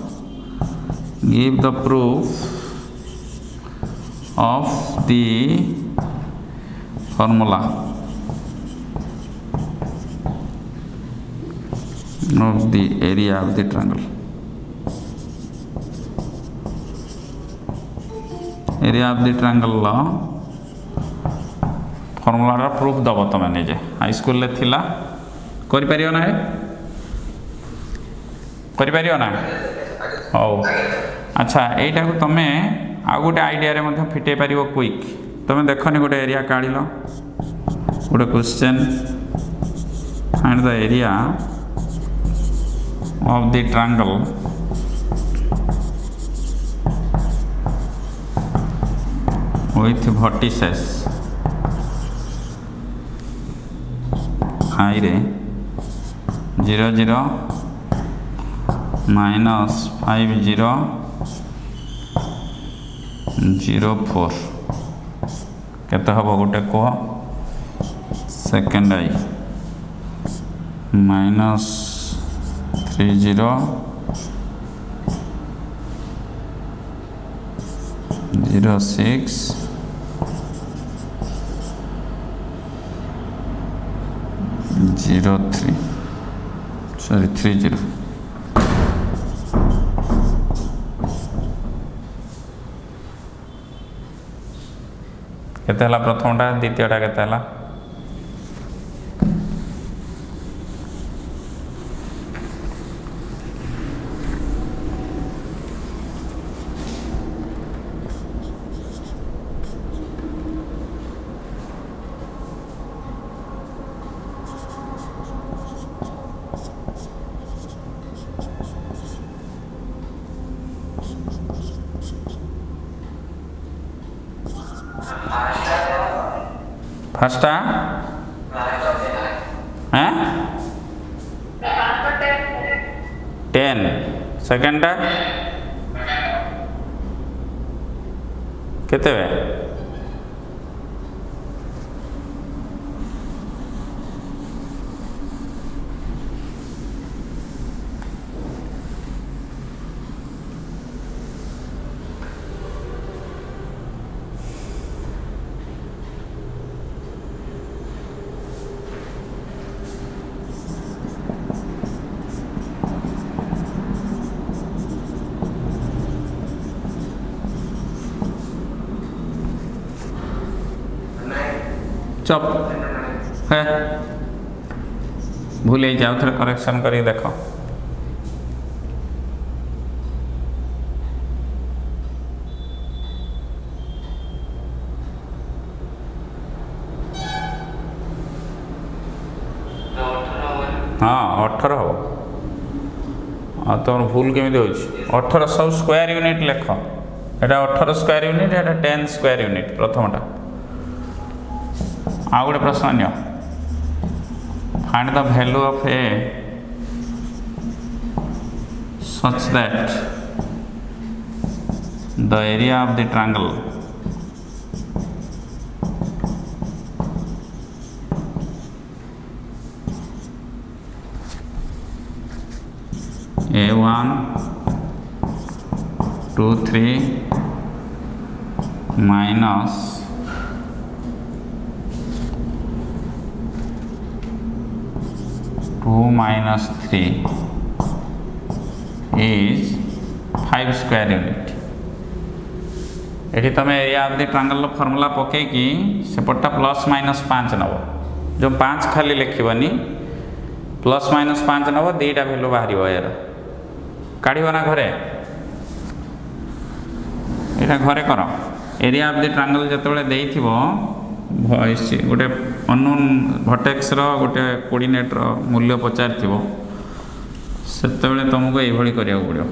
give the proof of the formula of the area of the triangle area of the triangle law ଫର୍ମୁଲାର proof ଦେବ ତୁମେ ନିଜେ ହାଇସ୍କୁଲରେ ଥିଲା କରିପାରିବ ନା କରିପାରିବ ନା ହଉ ଆଚ୍ଛା ଏଇଟାକୁ ତୁମେ ଆଉ ଗୋଟେ ଆଇଡ଼ିଆରେ ମଧ୍ୟ ଫିଟେଇ ପାରିବ କ୍ୱିକ୍ ତୁମେ ଦେଖନି ଗୋଟେ ଏରିଆ କାଢ଼ିଲ ଗୋଟେ question and the area of the triangle with vertices i रे 0 0 minus 5 0 0 4 केते हबो गोटे कह सेकेंड आई minus three zero zero six zero three sorry three zero কেতে হলা প্রথমটা দ্বিতীয়টা কেতে হলা second આઉથરે કરેક્શન કરી દેખો ହଁ ଅଠର ହେବ ଆଉ ତୁମର ଭୁଲ କେମିତି ହେଉଛି ଅଠର ସବୁ ସ୍କୋୟାର ୟୁନିଟ୍ ଲେଖ ଏଇଟା ଅଠର ସ୍କୋୟାର ୟୁନିଟ୍ ଏଇଟା ଟେନ୍ ସ୍କୋୟାର ୟୁନିଟ୍ ପ୍ରଥମଟା ଆଉ ଗୋଟେ ପ୍ରଶ୍ନ ନିଅ find the value of a such that the area of the triangle A one two three minus 2 minus 3 is 5 square unit. এটি তুমি area of the triangle formula পকাইকি সেপটটা প্লস মাইনস পাঁচ নেব যে পাঁচ খালি লিখবনি প্লস মাইনস পাঁচ নেব দুইটা ভ্যালু বাহার এর কাড়ব না ঘরে এটা ঘরে কর এরিয়া অফ দি ট্রাঙ্গল যেতবে দিয়ে ଭଏସ୍ ଗୋଟେ ଅନନୋନ୍ ଭଟେକ୍ସର ଗୋଟେ କୋଡ଼ିନେଟ୍ର ମୂଲ୍ୟ ପଚାରିଥିବ ସେତେବେଳେ ତୁମକୁ ଏଇଭଳି କରିବାକୁ ପଡ଼ିବ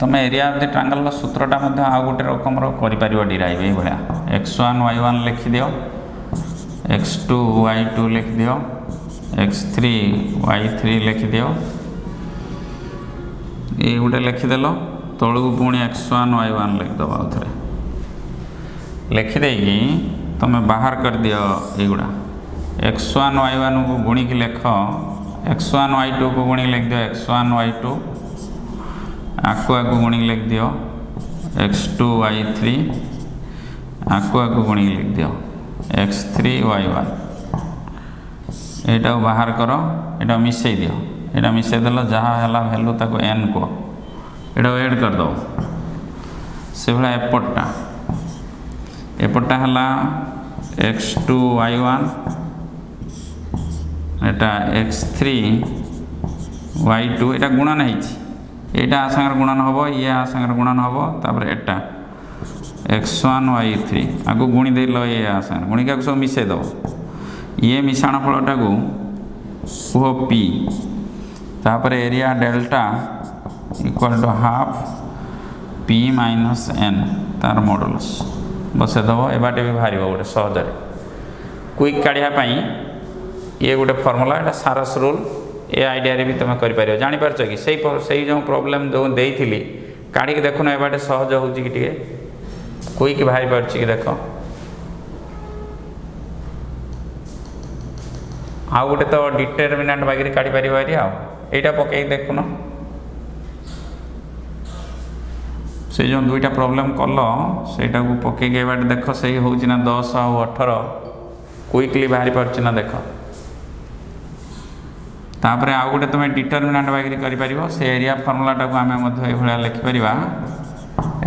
ତୁମେ ଏରିଆ ଅଫ୍ ଦି ଟ୍ରାଙ୍ଗଲ୍ର ସୂତ୍ରଟା ମଧ୍ୟ ଆଉ ଗୋଟେ ରକମର କରିପାରିବ ଡିରାଇଭ୍ ଏଇଭଳିଆ ଏକ୍ସ ୱାନ୍ ୱାଇ ୱାନ୍ ଲେଖିଦିଅ ଏକ୍ସ ଟୁ ୱାଇ ଟୁ ଲେଖିଦିଅ ଏକ୍ସ ଥ୍ରୀ ୱାଇ ଥ୍ରୀ ଲେଖିଦିଅ ଏଇ ଗୋଟେ ଲେଖିଦେଲ ତଳକୁ ପୁଣି ଏକ୍ସ ୱାନ୍ ୱାଇ ୱାନ୍ ଲେଖିଦେବ ଆଉ ଥରେ लिखिदे तुम बाहर कर दियो युवा एक्स वन वाई वन को गुणिक लेख एक्स वन वाई टू को गुणिक लिख दियो एक्स वन वाई टू आकु आकु गुणिक लिख दियो एक्स टू वाई थ्री आकु आकु गुणिक लिख दियो एक्स थ्री वाई वन यू बाहर कर यह मिसई ये यहाँ मिसईद जहाँ है भैल्यू ताक एन कह यो एड करदेव से भाया एपटा ଏପଟଟା ହେଲା ଏକ୍ସ ଟୁ ୱାଇ ୱାନ୍ ଏଇଟା ଏକ୍ସ ଥ୍ରୀ ୱାଇ ଟୁ ଏଇଟା ଗୁଣନ ହେଇଛି ଏଇଟା ଆ ସାଙ୍ଗରେ ଗୁଣନ ହେବ ଇଏ ଆ ସାଙ୍ଗରେ ଗୁଣନ ହେବ ତାପରେ ଏଇଟା ଏକ୍ସ ୱାନ୍ ୱାଇ ଥ୍ରୀ ଆକୁ ଗୁଣି ଦେଲ ଇଏ ଆ ସାଙ୍ଗରେ ଗୁଣିକି ଆକୁ ସବୁ ମିଶାଇ ଦେବ ଇଏ ମିଶାଣ ଫଳଟାକୁ କୁହ ପି ତାପରେ area delta equal to half P minus N ତାର ମଡ଼ୁଲସ୍ ବସେଇଦେବ ଏ ବାଟେ ବି ବାହାରିବ ଗୋଟେ ସହଜରେ କ୍ୱିକ୍ କାଢ଼ିବା ପାଇଁ ଇଏ ଗୋଟେ ଫର୍ମୁଲା ଏଇଟା ସାରସ ରୁଲ୍ ଏ ଆଇଡ଼ିଆରେ ବି ତୁମେ କରିପାରିବ ଜାଣିପାରୁଛ କି ସେଇ ସେଇ ଯେଉଁ ପ୍ରୋବ୍ଲେମ୍ ଯେଉଁ ଦେଇଥିଲି କାଢ଼ିକି ଦେଖୁନ ଏ ବାଟେ ସହଜ ହେଉଛି କି ଟିକେ କ୍ୱିକ୍ ବାହାରି ପାରୁଛି କି ଦେଖ ଆଉ ଗୋଟେ ତ ଡିଟରମିନାଣ୍ଟ ବାଗିରେ କାଢ଼ିପାରିବ ହେରି ଆଉ ଏଇଟା ପକେଇକି ଦେଖୁନ ସେ ଯେଉଁ ଦୁଇଟା ପ୍ରୋବ୍ଲେମ୍ କଲ ସେଇଟାକୁ ପକେଇକି ଏବାଟେ ଦେଖ ସେଇ ହେଉଛି ନା ଦଶ ଆଉ ଅଠର କୁଇକଲି ବାହାରି ପାରୁଛି ନା ଦେଖ ତାପରେ ଆଉ ଗୋଟେ ତୁମେ ଡିଟରମିନାଣ୍ଟ ବାଇକରେ କରିପାରିବ ସେ ଏରିଆ ଫର୍ମୁଲାଟାକୁ ଆମେ ମଧ୍ୟ ଏଇଭଳିଆ ଲେଖିପାରିବା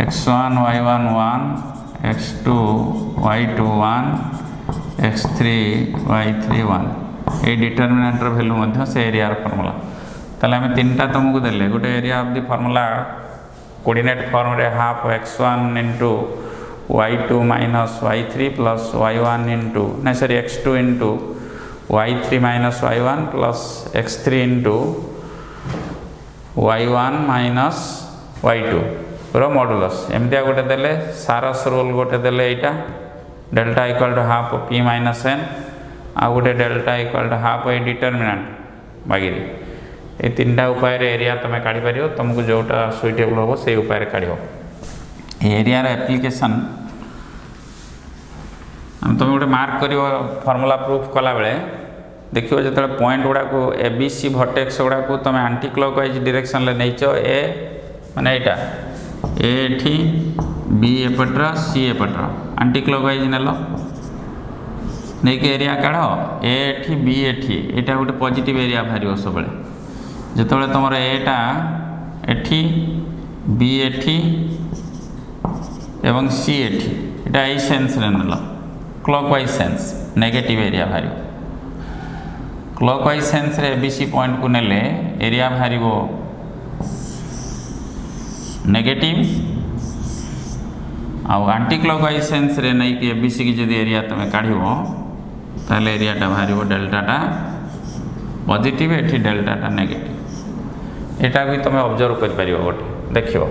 x one Y one one x two Y two one x three y three one ଏଇ ଡିଟରମିନାଣ୍ଟର ଭ୍ୟାଲୁ ମଧ୍ୟ ସେ ଏରିଆର ଫର୍ମୁଲା ତାହେଲେ ଆମେ ତିନିଟା ତୁମକୁ ଦେଲେ ଗୋଟେ area of the formula coordinate formula half x1 into y2 minus y3 plus y1 into no sorry x2 into y3 minus y1 plus x3 into y1 minus y2 ର ମଡୁଲସ୍ ଏମିତିଆ ଗୋଟେ ଦେଲେ ସାରସ୍ ରୁଲ୍ ଗୋଟେ ଦେଲେ ଏଇଟା delta equal to half P minus N ଆଉ ଗୋଟେ delta equal to half ଏଇ ଡିଟର୍ମିନାଣ୍ଟ ବାଗିରି এই তিনটা উপায়ে এরিয়া তুমি কাড়িপার তুমি যেটা সুইটেবল হব সেই উপায়ে কাড়ব এরিয়ার আপ্লিকেসন আমি তুমি গোটে মার্ক করব ফর্মুলা প্রুফ কলাবেলে দেখব যেত পয়েন্ট গুড়া এবিসি ভটেক্স গুড়া তুমি আন্টি ক্লক ওয়াইজ ডিরেকশনলে নেইছ এ মানে এইটা এটি বি এপটর সি এপটর আন্টি ক্লক ওয়াইজ নেল নেই এরিয়া কাঢ় এ এটি বি এটি এটা গোটে পজিটিভ এরিয়া বাহার সবুলে ଯେତେବେଳେ ତୁମର ଏଟା ଏଠି ବି ଏଠି ଏବଂ ସି ଏଠି এটা এই সেন্সরে নিল ক্লকওয়াইজ সেন্স নেগেটিভ এরিয়া বাহার ক্লকওয়াইজ সেন্সরে এবিসি পয়েন্ট কু নেলে এরিয়া বাহার নেগেটিভ আন্টি ক্লকওয়াইজ সেন্সরে নেই এবিসি কি যদি এরিয়া তুমি কাঢ়িব তাহলে এরিয়াটা বাহার ডেল্টাটা পজিটিভ এটি ডেল্টাটা নেগেটিভ ଏଇଟା ବି ତୁମେ ଅବଜର୍ଭ କରିପାରିବ ଗୋଟେ ଦେଖିବ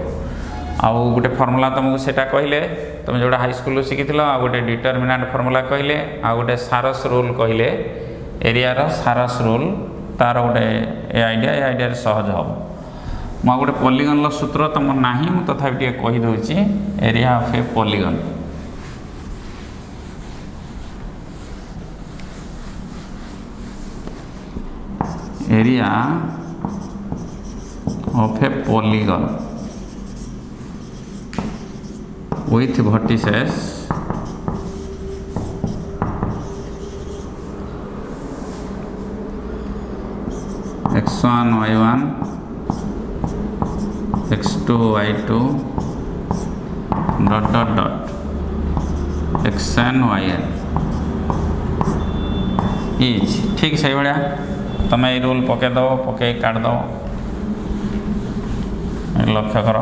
ଆଉ ଗୋଟେ ଫର୍ମୁଲା ତୁମକୁ ସେଇଟା କହିଲେ ତୁମେ ଯେଉଁଟା ହାଇସ୍କୁଲରୁ ଶିଖିଥିଲ ଆଉ ଗୋଟେ ଡିଟରମିନାଣ୍ଟ ଫର୍ମୁଲା କହିଲେ ଆଉ ଗୋଟେ ସାରସ୍ ରୁଲ୍ କହିଲେ ଏରିଆର ସାରସ୍ ରୁଲ୍ ତା'ର ଗୋଟେ ଏ ଆଇଡ଼ିଆ ଏ ଆଇଡ଼ିଆରେ ସହଜ ହେବ ମୁଁ ଆଉ ଗୋଟେ ପଲିଗନ୍ର ସୂତ୍ର ତୁମ ନାହିଁ ମୁଁ ତଥାପି ଟିକେ କହିଦେଉଛି area of a polygon area of a polygon with vertices x1 y1 x2 y2 dot dot dot xn yn is ଠିକ୍ ସେଇଭଳିଆ ତୁମେ ଏଇ ରୁଲ୍ ପକାଇଦେବ ପକାଇ କାଢ଼ିଦେବ લખ્યા કરો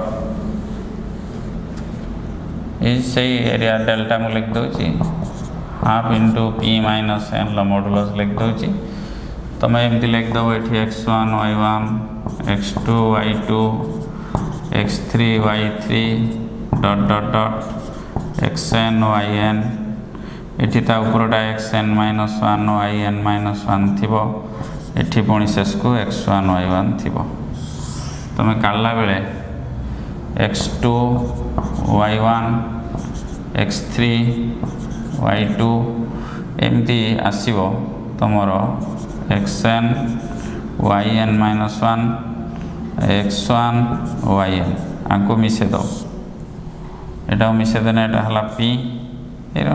એ સેઈ એરિયા ડેલ્ટા હું લખી દઉં છું હાફ ઇન્ટુ પી માઇનસ એનલો મોડ્યુલસ લખી દઉં છું તમે એમથી લખી દઉં એથી x one y one x two y two x three y three dot dot dot x n y n এটি তা উপরটা x n minus one y n minus one থিব এটি পুঁ শেষকু এক্স ওয়ান ওয়াই ওয়ান থিব তুমি কাড়লা বেড়ে x2 y1 x3 y2 এমতি আসিব তোমার xn yn minus one x one y n আঙ্কু মিশে দাও এটাও মিশে দেন এটা হল পি এর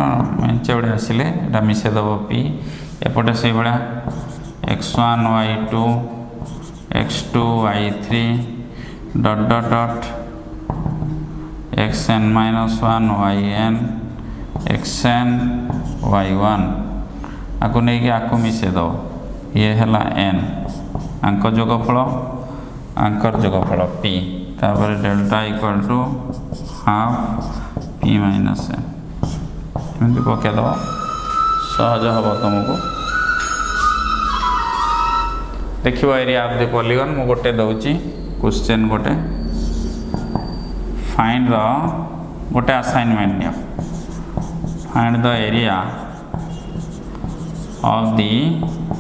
চেউড়ে আসলে এটা মিশে দেব পি এপটে সেইভাবে x one y two x two y three dot dot dot x n minus one y n x n y one आपको नहीं आपको मिसेद ये है एन आंकर जोगफल आंकर जोगफल पी तापर delta equal to half p minus n ଏମିତି ପକାଇଦେବ ସହଜ ହେବ ତୁମକୁ ଦେଖିବ ଏରିଆ ଅଫ୍ ଦି ପଲିଗନ୍ ମୁଁ गोटे ଦେଉଛି କୋଶ୍ଚେନ୍ ଗୋଟେ फाइंड द गोटे असाइनमेंट दिया find the area of the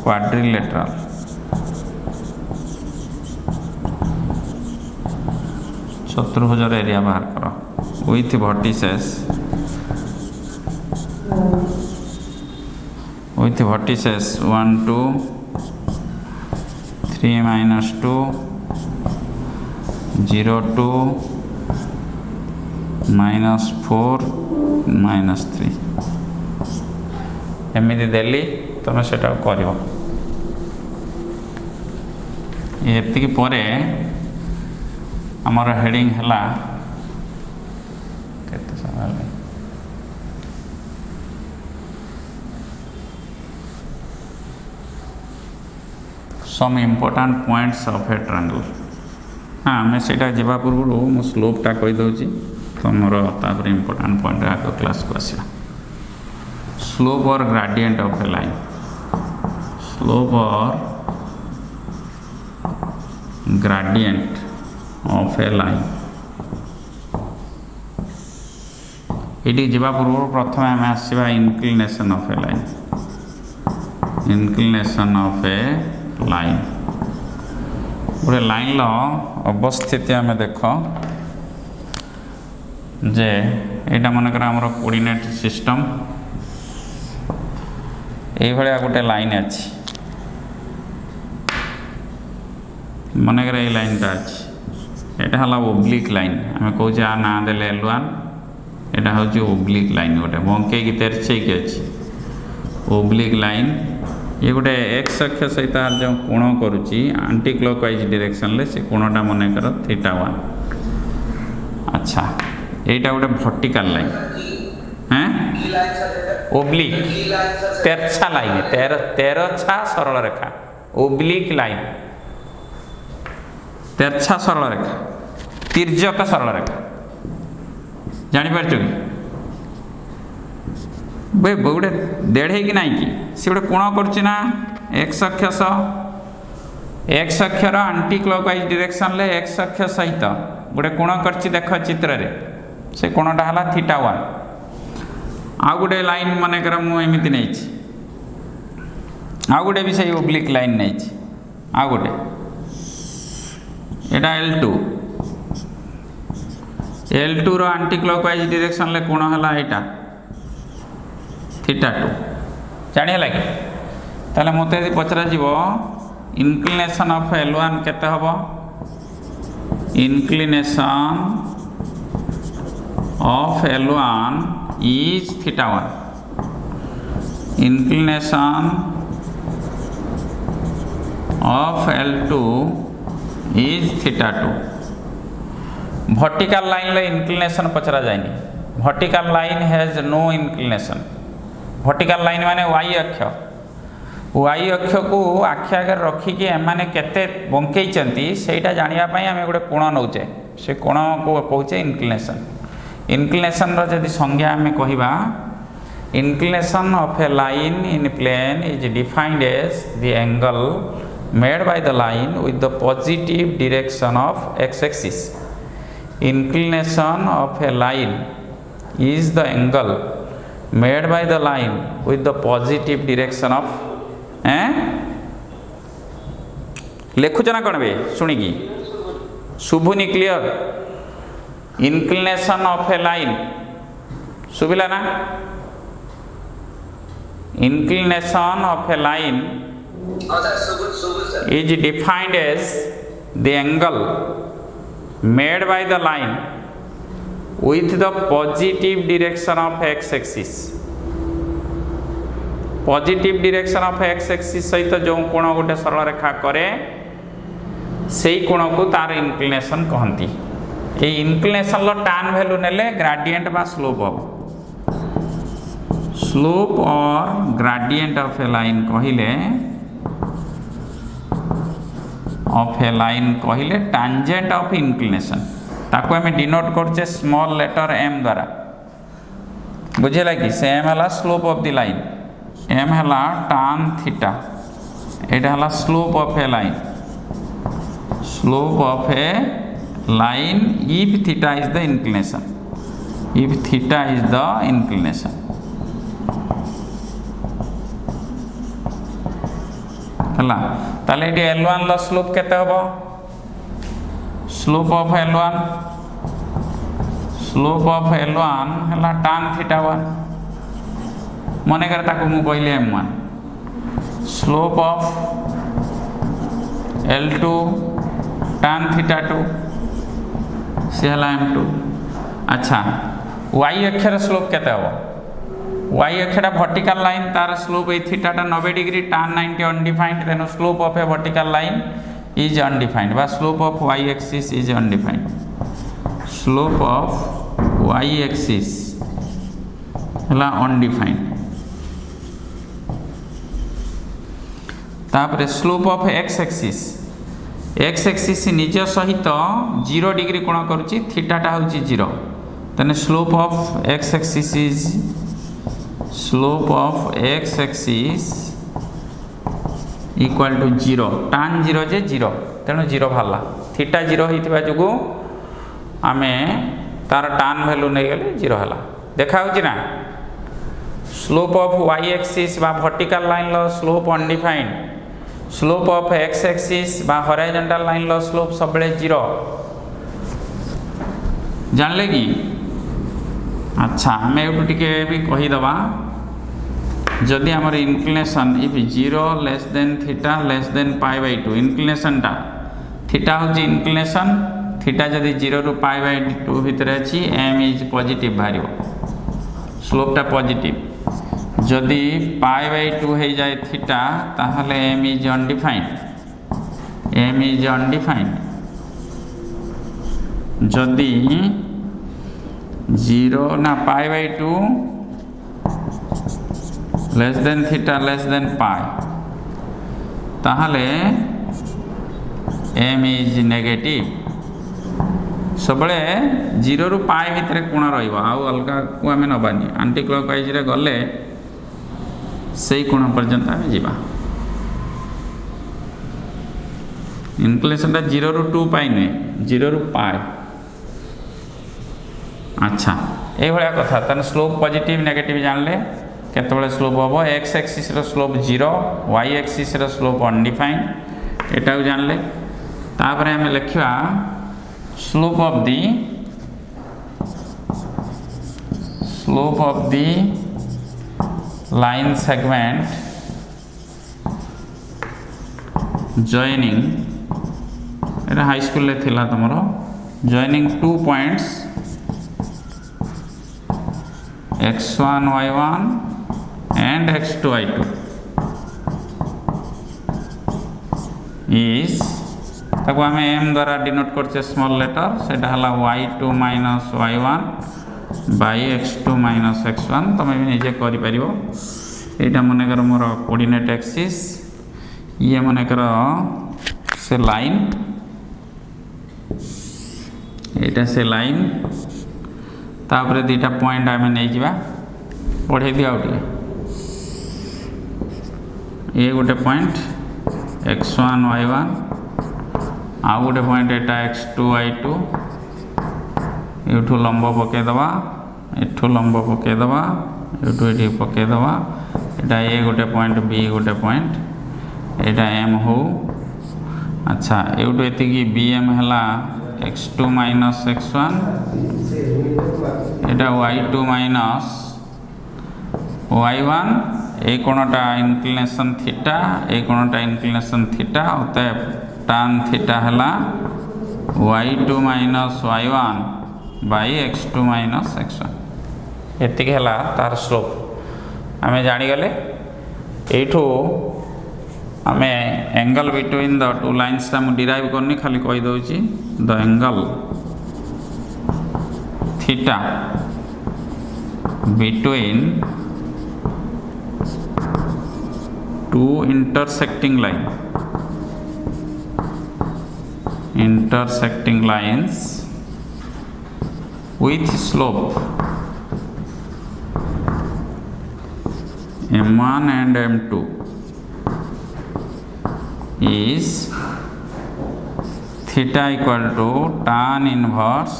quadrilateral चतुर्भुज एरिया बाहर कर with vertices with vertices one two three minus two zero two minus 4 minus 3 এমিতি দেলি তুমি সেটা করব এতিকি পরে আমার হেডিং হেলা কত সময় some important points of a triangle হ্যাঁ আমি সেটা যাওয়া পূর্বরু মু স্লোপটা কই দউছি ତୁମର ତାପରେ ଇମ୍ପୋର୍ଟାଣ୍ଟ ପଏଣ୍ଟ ଆଗ କ୍ଲାସ୍କୁ ଆସିବା slope or gradient of a line slope or gradient of a line এটি যা পূর্ব প্রথমে আমি আসবা inclination of a line inclination of a line গোটে লাইনর অবস্থিতি আমি দেখ যে এটা মনেকর আমার কোর্ডিনেট সিস্টম এইভাবে গোটে লাইন আছে মনেকর এই লাইনটা আছে এটা হল ওব্লিক লাইন আমি কৌছে আ না দেলে এল ওয়ান এটা হচ্ছে ওব্লিক লাইন গোটে বঙ্কেইকি তেরছেইকি আছে ওব্লিক লাইন ଇଏ ଗୋଟେ ଏକ୍ସ ଅକ୍ଷ ସହିତ ଯେଉଁ କୋଣ କରୁଛି ଆଣ୍ଟି କ୍ଲକ୍ ୱାଇଜ୍ ଡିରେକ୍ସନ୍ରେ ସେ କୋଣଟା ମନେକର ଥିଟା ୱାନ୍ ଆଚ୍ଛା এইটা গোটে ভর্টিকাল লাইন হ্যাঁ ওব্লিক তেরছা লাইন তের তেরছা সরল রেখা ওব্লিক লাইন তেরছা সরল রেখা তির্যক সরল রেখা জাঁপারছ কি বে গোটে দেড়েকি না কি সে গোটে কোণ করছে না এক্স অক্ষস এক্স অক্ষর আন্টি ক্লকওয়াইজ ডিরেকশনলে এক্স অক্ষ সহিত গোটে কোণ করছি দেখ চিত্রের ସେ କୋଣଟା ହେଲା ଥିଟା ୱାନ୍ ଆଉ ଗୋଟେ ଲାଇନ୍ ମନେକର ମୁଁ ଏମିତି ନେଇଛି ଆଉ ଗୋଟେ ବି ସେଇ ଓବ୍ଲିକ୍ ଲାଇନ୍ ନେଇଛି ଆଉ ଗୋଟେ ଏଇଟା ଏଲ୍ ଟୁ ଏଲ୍ ଟୁର ଆଣ୍ଟି କ୍ଲକ୍ ୱାଇଜ୍ ଡିରେକ୍ସନ୍ରେ କୋଣ ହେଲା ଏଇଟା ଥିଟା ଟୁ ଜାଣିହେଲା କି ତାହେଲେ ମୋତେ ଯଦି ପଚରାଯିବ ଇନକ୍ଲିନେସନ୍ ଅଫ୍ ଏଲ୍ ୱାନ୍ କେତେ ହେବ inclination of L1 is theta 1. Inclination of L2 is theta 2. Vertical line ले inclination पचरा जाएगी. Vertical line has no inclination. Vertical line माने y अक्ष. y अक्ष को आखि आगे रखिकी एम केते बंकई सेटा जाणी आम गोटे कोण नौचे से कोण को कौचे इनक्लिनेसन ଇନକ୍ଲିନେସନ୍ର ଯଦି ସଂଜ୍ଞା ଆମେ କହିବା inclination of a line in plane is defined as the angle made by the line with the positive direction of x axis inclination of a line is the angle made by the line with the positive direction of eh lekhu jana kon be sunigi subhuni clear inclination of a line শুভিলা না inclination of a line is defined as the angle made by the line with the positive direction of x axis positive direction of x axis সহিত যে কোণ গোটে সরল রেখা করে সেই কোণকু তার ইনক্লিনেশন কহতি এই ইনক্লিনেশনর টান ভ্যালু নেলে গ্রাডিয়েন্ট বা স্লোপ হব slope or gradient of a line কহিলে অফ এ লাইন কহিলে ট্যানজেন্ট অফ ইনক্লিনেশন তাকে আমি ডিনোট করছে স্মল লেটর এম দ্বারা বুঝিলা কি সে এম হল slope of the line M হল টান থিটা এটা হল slope of a line slope of a line if theta is the inclination if theta is the inclination ହେଲା ତାହେଲେ ଏଠି ଏଲ୍ ୱାନ୍ର ସ୍ଲୋପ୍ କେତେ ହେବ slope of L one slope of L one ହେଲା ଟାନ୍ ଥିଟା ୱାନ୍ ମନେକର ତାକୁ ମୁଁ କହିଲି M one slope of L two tan theta two सी एम टू अच्छा वाई अक्षर स्लोप केते हम ওয়াই অক্ষটা ভার্টিক্যাল লাইন তার স্লোপ এই থিটাটা নবে ডিগ্রি টান নাইনটি আনডিফাইন্ড তেন slope of a vertical line is undefined বা slope of Y axis is undefined slope of Y axis হলা আনডিফাইন্ড তারপরে slope of x axis x axis নিজ সহিত জিরো ডিগ্রি কোণ করুচি থিটাটা হচ্ছে জিরো তেনে slope of X axis is slope of X axis equal to zero tan zero যে zero তেণু zero বাহারা থিটা জিরো হয়ে যোগুঁ আমি তার টান ভ্যালু নিয়ে গেলে জিরো হল দেখা হচ্ছে না স্লোপ অফ ওয়াই এক্সিস বা ভর্টিকাল লাইনর slope undefined slope of x axis বা হরাইজেন্টাল লাইনর স্লোপ সবুলে জিরো জানলে কি আচ্ছা আমি এটু টিকে বি কহিদেবা যদি আমার inclination if zero less than theta less than pi by two ইনক্লিনেসনটা থিটা হচ্ছে ইনক্লিনেসন থিটা যদি জিরো রু পাই বাই টু ভিতরে আছে এম ইজ পজিটিভ বাহার স্লোপটা পজিটিভ যদি পাই বাই টু হয়ে যায় থিটা তাহলে M is undefined M is undefined যদি জিরো না pi by two less than theta less than pi তাহলে এম ইজ নেগেটিভ ସବୁବେଳେ জিরো রু ଭିତରେ ভিতরে কোণ রহব আলগা কু আমি নবানি କ୍ଲକ୍ ୱାଇଜ୍ରେ ଗଲେ ସେଇ କୋଣ ପର୍ଯ୍ୟନ୍ତ ଆମେ ଯିବା ଇନକ୍ଲେସନଟା ଜିରୋରୁ ଟୁ ପାଇ ନୁହେଁ ଜିରୋରୁ ପାଏ ଆଚ୍ଛା ଏଇଭଳିଆ କଥା ତାହେଲେ ସ୍ଲୋପ୍ ପଜିଟିଭ୍ ନେଗେଟିଭ୍ ଜାଣିଲେ କେତେବେଳେ ସ୍ଲୋପ୍ ହେବ ଏକ୍ସ ଏକ୍ସିସ୍ର ସ୍ଲୋପ୍ ଜିରୋ ୱାଇ ଏକ୍ସିସ୍ର ସ୍ଲୋପ୍ ଅନ୍ଡିଫାଇନ୍ ଏଟାକୁ ଜାଣିଲେ ତାପରେ ଆମେ ଲେଖିବା slope of the slope of the line segment joining এটা হাই স্কুল রে থিলা তোমার joining two points x1 y1 and x2 y2 is তাকে আমি m দ্বারা ডিনোট করছে স্মল লেটার সেটা হলা y2 y1 by X two minus X one ତୁମେ ବି ନିଜେ କରିପାରିବ ଏଇଟା ମନେକର ମୋର କୋଡ଼ିନେଟ୍ ଆକ୍ସିସ୍ ଇଏ ମନେକର ସେ ଲାଇନ୍ ଏଇଟା ସେ ଲାଇନ୍ ତାପରେ ଦୁଇଟା ପଏଣ୍ଟ ଆମେ ନେଇଯିବା ବଢ଼େଇ ଦିଅ ଆଉ ଟିକେ ଇଏ ଗୋଟେ point X one Y one ଆଉ ଗୋଟେ ପଏଣ୍ଟ ଏଇଟା ଏକ୍ସ ଟୁ ୱାଇ ଟୁ ଏଇଠୁ ଲମ୍ବ ପକାଇଦେବା ଏଠୁ ଲମ୍ବ ପକାଇଦେବା ଏଇଠୁ ଏଠି ପକାଇଦେବା ଏଇଟା ଏ ଗୋଟେ ପଏଣ୍ଟ ବି ଗୋଟେ ପଏଣ୍ଟ ଏଇଟା ଏମ୍ ହଉ ଆଚ୍ଛା ଏଇଠୁ ଏତିକି ବି ଏମ୍ ହେଲା X two minus X one ଏଇଟା Y two minus Y one এই কোণটা ইনক্লিনেশন থিটা এই কোণটা ইনক্লিনেশন থিটা অতএব টান থিটা হলা Y two minus Y one by X two minus X one ଏତିକି ହେଲା ତାର ସ୍ଲୋପ୍ ଆମେ ଜାଣିଗଲେ ଏଇଠୁ ଆମେ ଏଙ୍ଗଲ୍ ବିଟୱିନ୍ ଦ ଟୁ ଲାଇନ୍ସଟା ମୁଁ ଡିରାଇଭ୍ କରୁନି ଖାଲି କହିଦେଉଛି the angle theta between two intersecting line intersecting lines with slope m1 and m2 is theta equal to tan inverse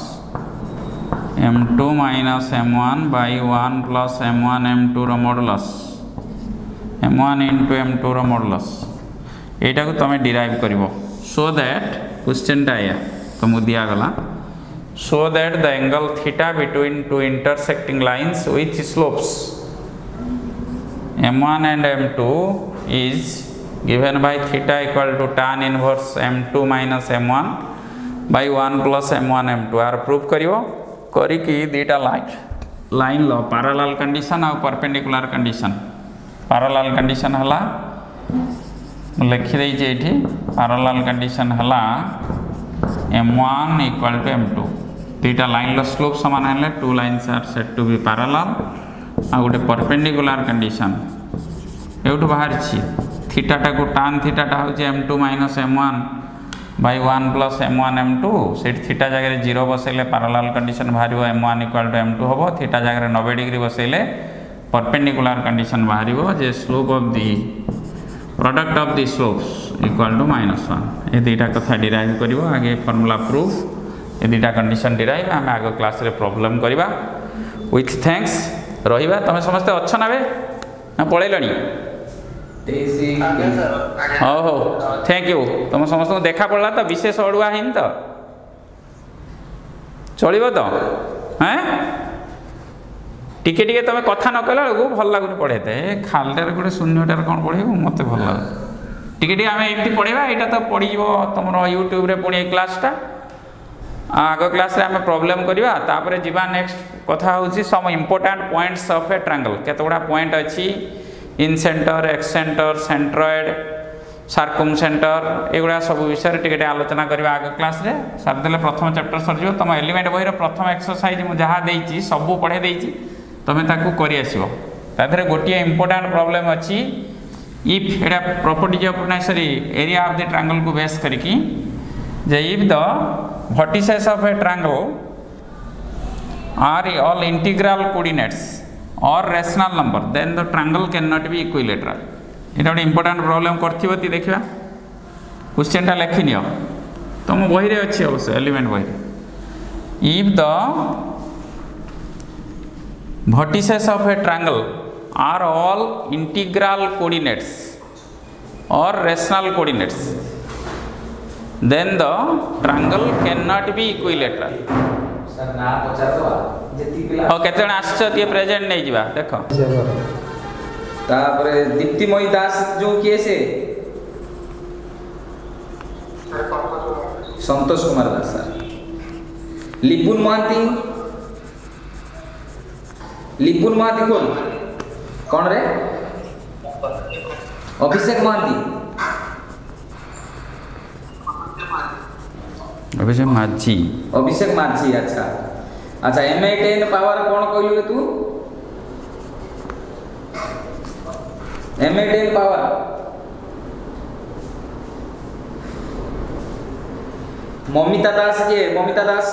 m2 minus m1 by 1 plus m1 m2 ra modulus m1 into m2 ra ର ମଡୁଲସ୍ ଏଇଟାକୁ ତୁମେ derive କରିବ so that କ୍ୱେଶ୍ଚିନ୍ଟା ଏଇଆ ତୁମକୁ ଦିଆଗଲା so that the angle theta between two intersecting lines with slopes m1 and m2 is given by theta equal to tan inverse m2 minus m1 by 1 plus m1 m2 are prove करियो करी कि दीटा line line ल parallel condition आ perpendicular condition parallel condition हला लिखि दे parallel condition हला m1 equal to m2 দুইটা লাইনর স্লোপ সমান হলে two lines are set to be parallel আর গোটে পরপেন্ডিকুলার কন্ডিশন এউঠু বাহারিছি থিটাটাকে টান থিটাটা হচ্ছে M two minus M one by one plus M one M two সেটি থিটা জায়গায় জিরো বসাইলে প্যারালাল কন্ডিশন বাহার M one equal to M two হব থিটা জায়গায় নবে ডিগ্রি বসাইলে perpendicular condition बाहर जे slope of the product of the slopes equal to minus one ये दुईटा कथा डिराइव कर आगे फर्मूला प्रूफ ଏ ଦୁଇଟା କଣ୍ଡିସନ୍ ଡିରାଇଭ୍ ଆମେ ଆଗ କ୍ଲାସ୍ରେ ପ୍ରୋବ୍ଲେମ୍ କରିବା ୱିଥ୍ ଥ୍ୟାଙ୍କସ୍ ରହିବା ତମେ ସମସ୍ତେ ଅଛ ନା ବେ ନା ପଳେଇଲଣି ହଉ ହଉ ଥ୍ୟାଙ୍କ ୟୁ ତୁମ ସମସ୍ତଙ୍କୁ ଦେଖା ପଡ଼ିଲା ତ ବିଶେଷ ଅଡ଼ୁଆ ହେଇନି ତ ଚଳିବ ତ ହଁ ଟିକେ ଟିକେ ତୁମେ କଥା ନ କହିଲା ବେଳକୁ ଭଲ ଲାଗୁନି ପଢ଼େଇତେ ଏ ଖାଲିଟାରେ ଗୋଟେ ଶୂନ୍ୟଟାରେ କ'ଣ ପଢ଼େଇବୁ ମୋତେ ଭଲ ଲାଗୁନି ଟିକେ ଟିକେ ଆମେ ଏମିତି ପଢ଼େଇବା ଏଇଟା ତ ପଡ଼ିଯିବ ତୁମର ୟୁଟ୍ୟୁବରେ ପୁଣି ଏ କ୍ଲାସ୍ଟା আগ ক্লাসে আমি প্রোবলেম করা তাপরে যা নেক্সট কথা হচ্ছে some important points of a triangle কতগুড়া পয়েন্ট অছি incentre excentre centroid circumcentre এগুলা সব বিষয়ে টিকে আলোচনা করা আগ ক্লাসে সারিদেলে প্রথম চ্যাপ্টর সরিযোগ তোমার এলিমেন্ট বইর প্রথম এক্সরসাইজ মু যা দিয়েছি সবু পড়াই দিয়েছি তুমি তাকে করে আসব তাদের গোটিয়ে ইম্পর্টাট প্রোবলেম অছি ইফ এটা properties of sorry area of the triangle কু বেস করি जे if the vertices of a triangle are all integral coordinates और rational number then the triangle can not be equilateral यहाँ गोटे इंपोर्टाट प्रोब्लेम कर देखा क्वेश्चन टा लेखिनि तुम तो बही अच्छे अवश्य एलिमेंट बही if the vertices of a triangle are all integral coordinates और rational coordinates then the triangle can not be equilateral sir ना पचारो जति पिला ओ केतन आछ त प्रेजेंट नै जीवा देखो तापर दीप्तिमय दास जो के से संतोष कुमार दास सर लिपुन मानती लिपुन मानती कौन कौन रे अभिषेक मानती અભિષેક માજી અભિષેક માજી અચ્છા અચ્છા એમઆઈટેન પાવર કોણ કહ્યું તું એમઆઈટેન પાવર মমিতা দাস কে মমিতা দাস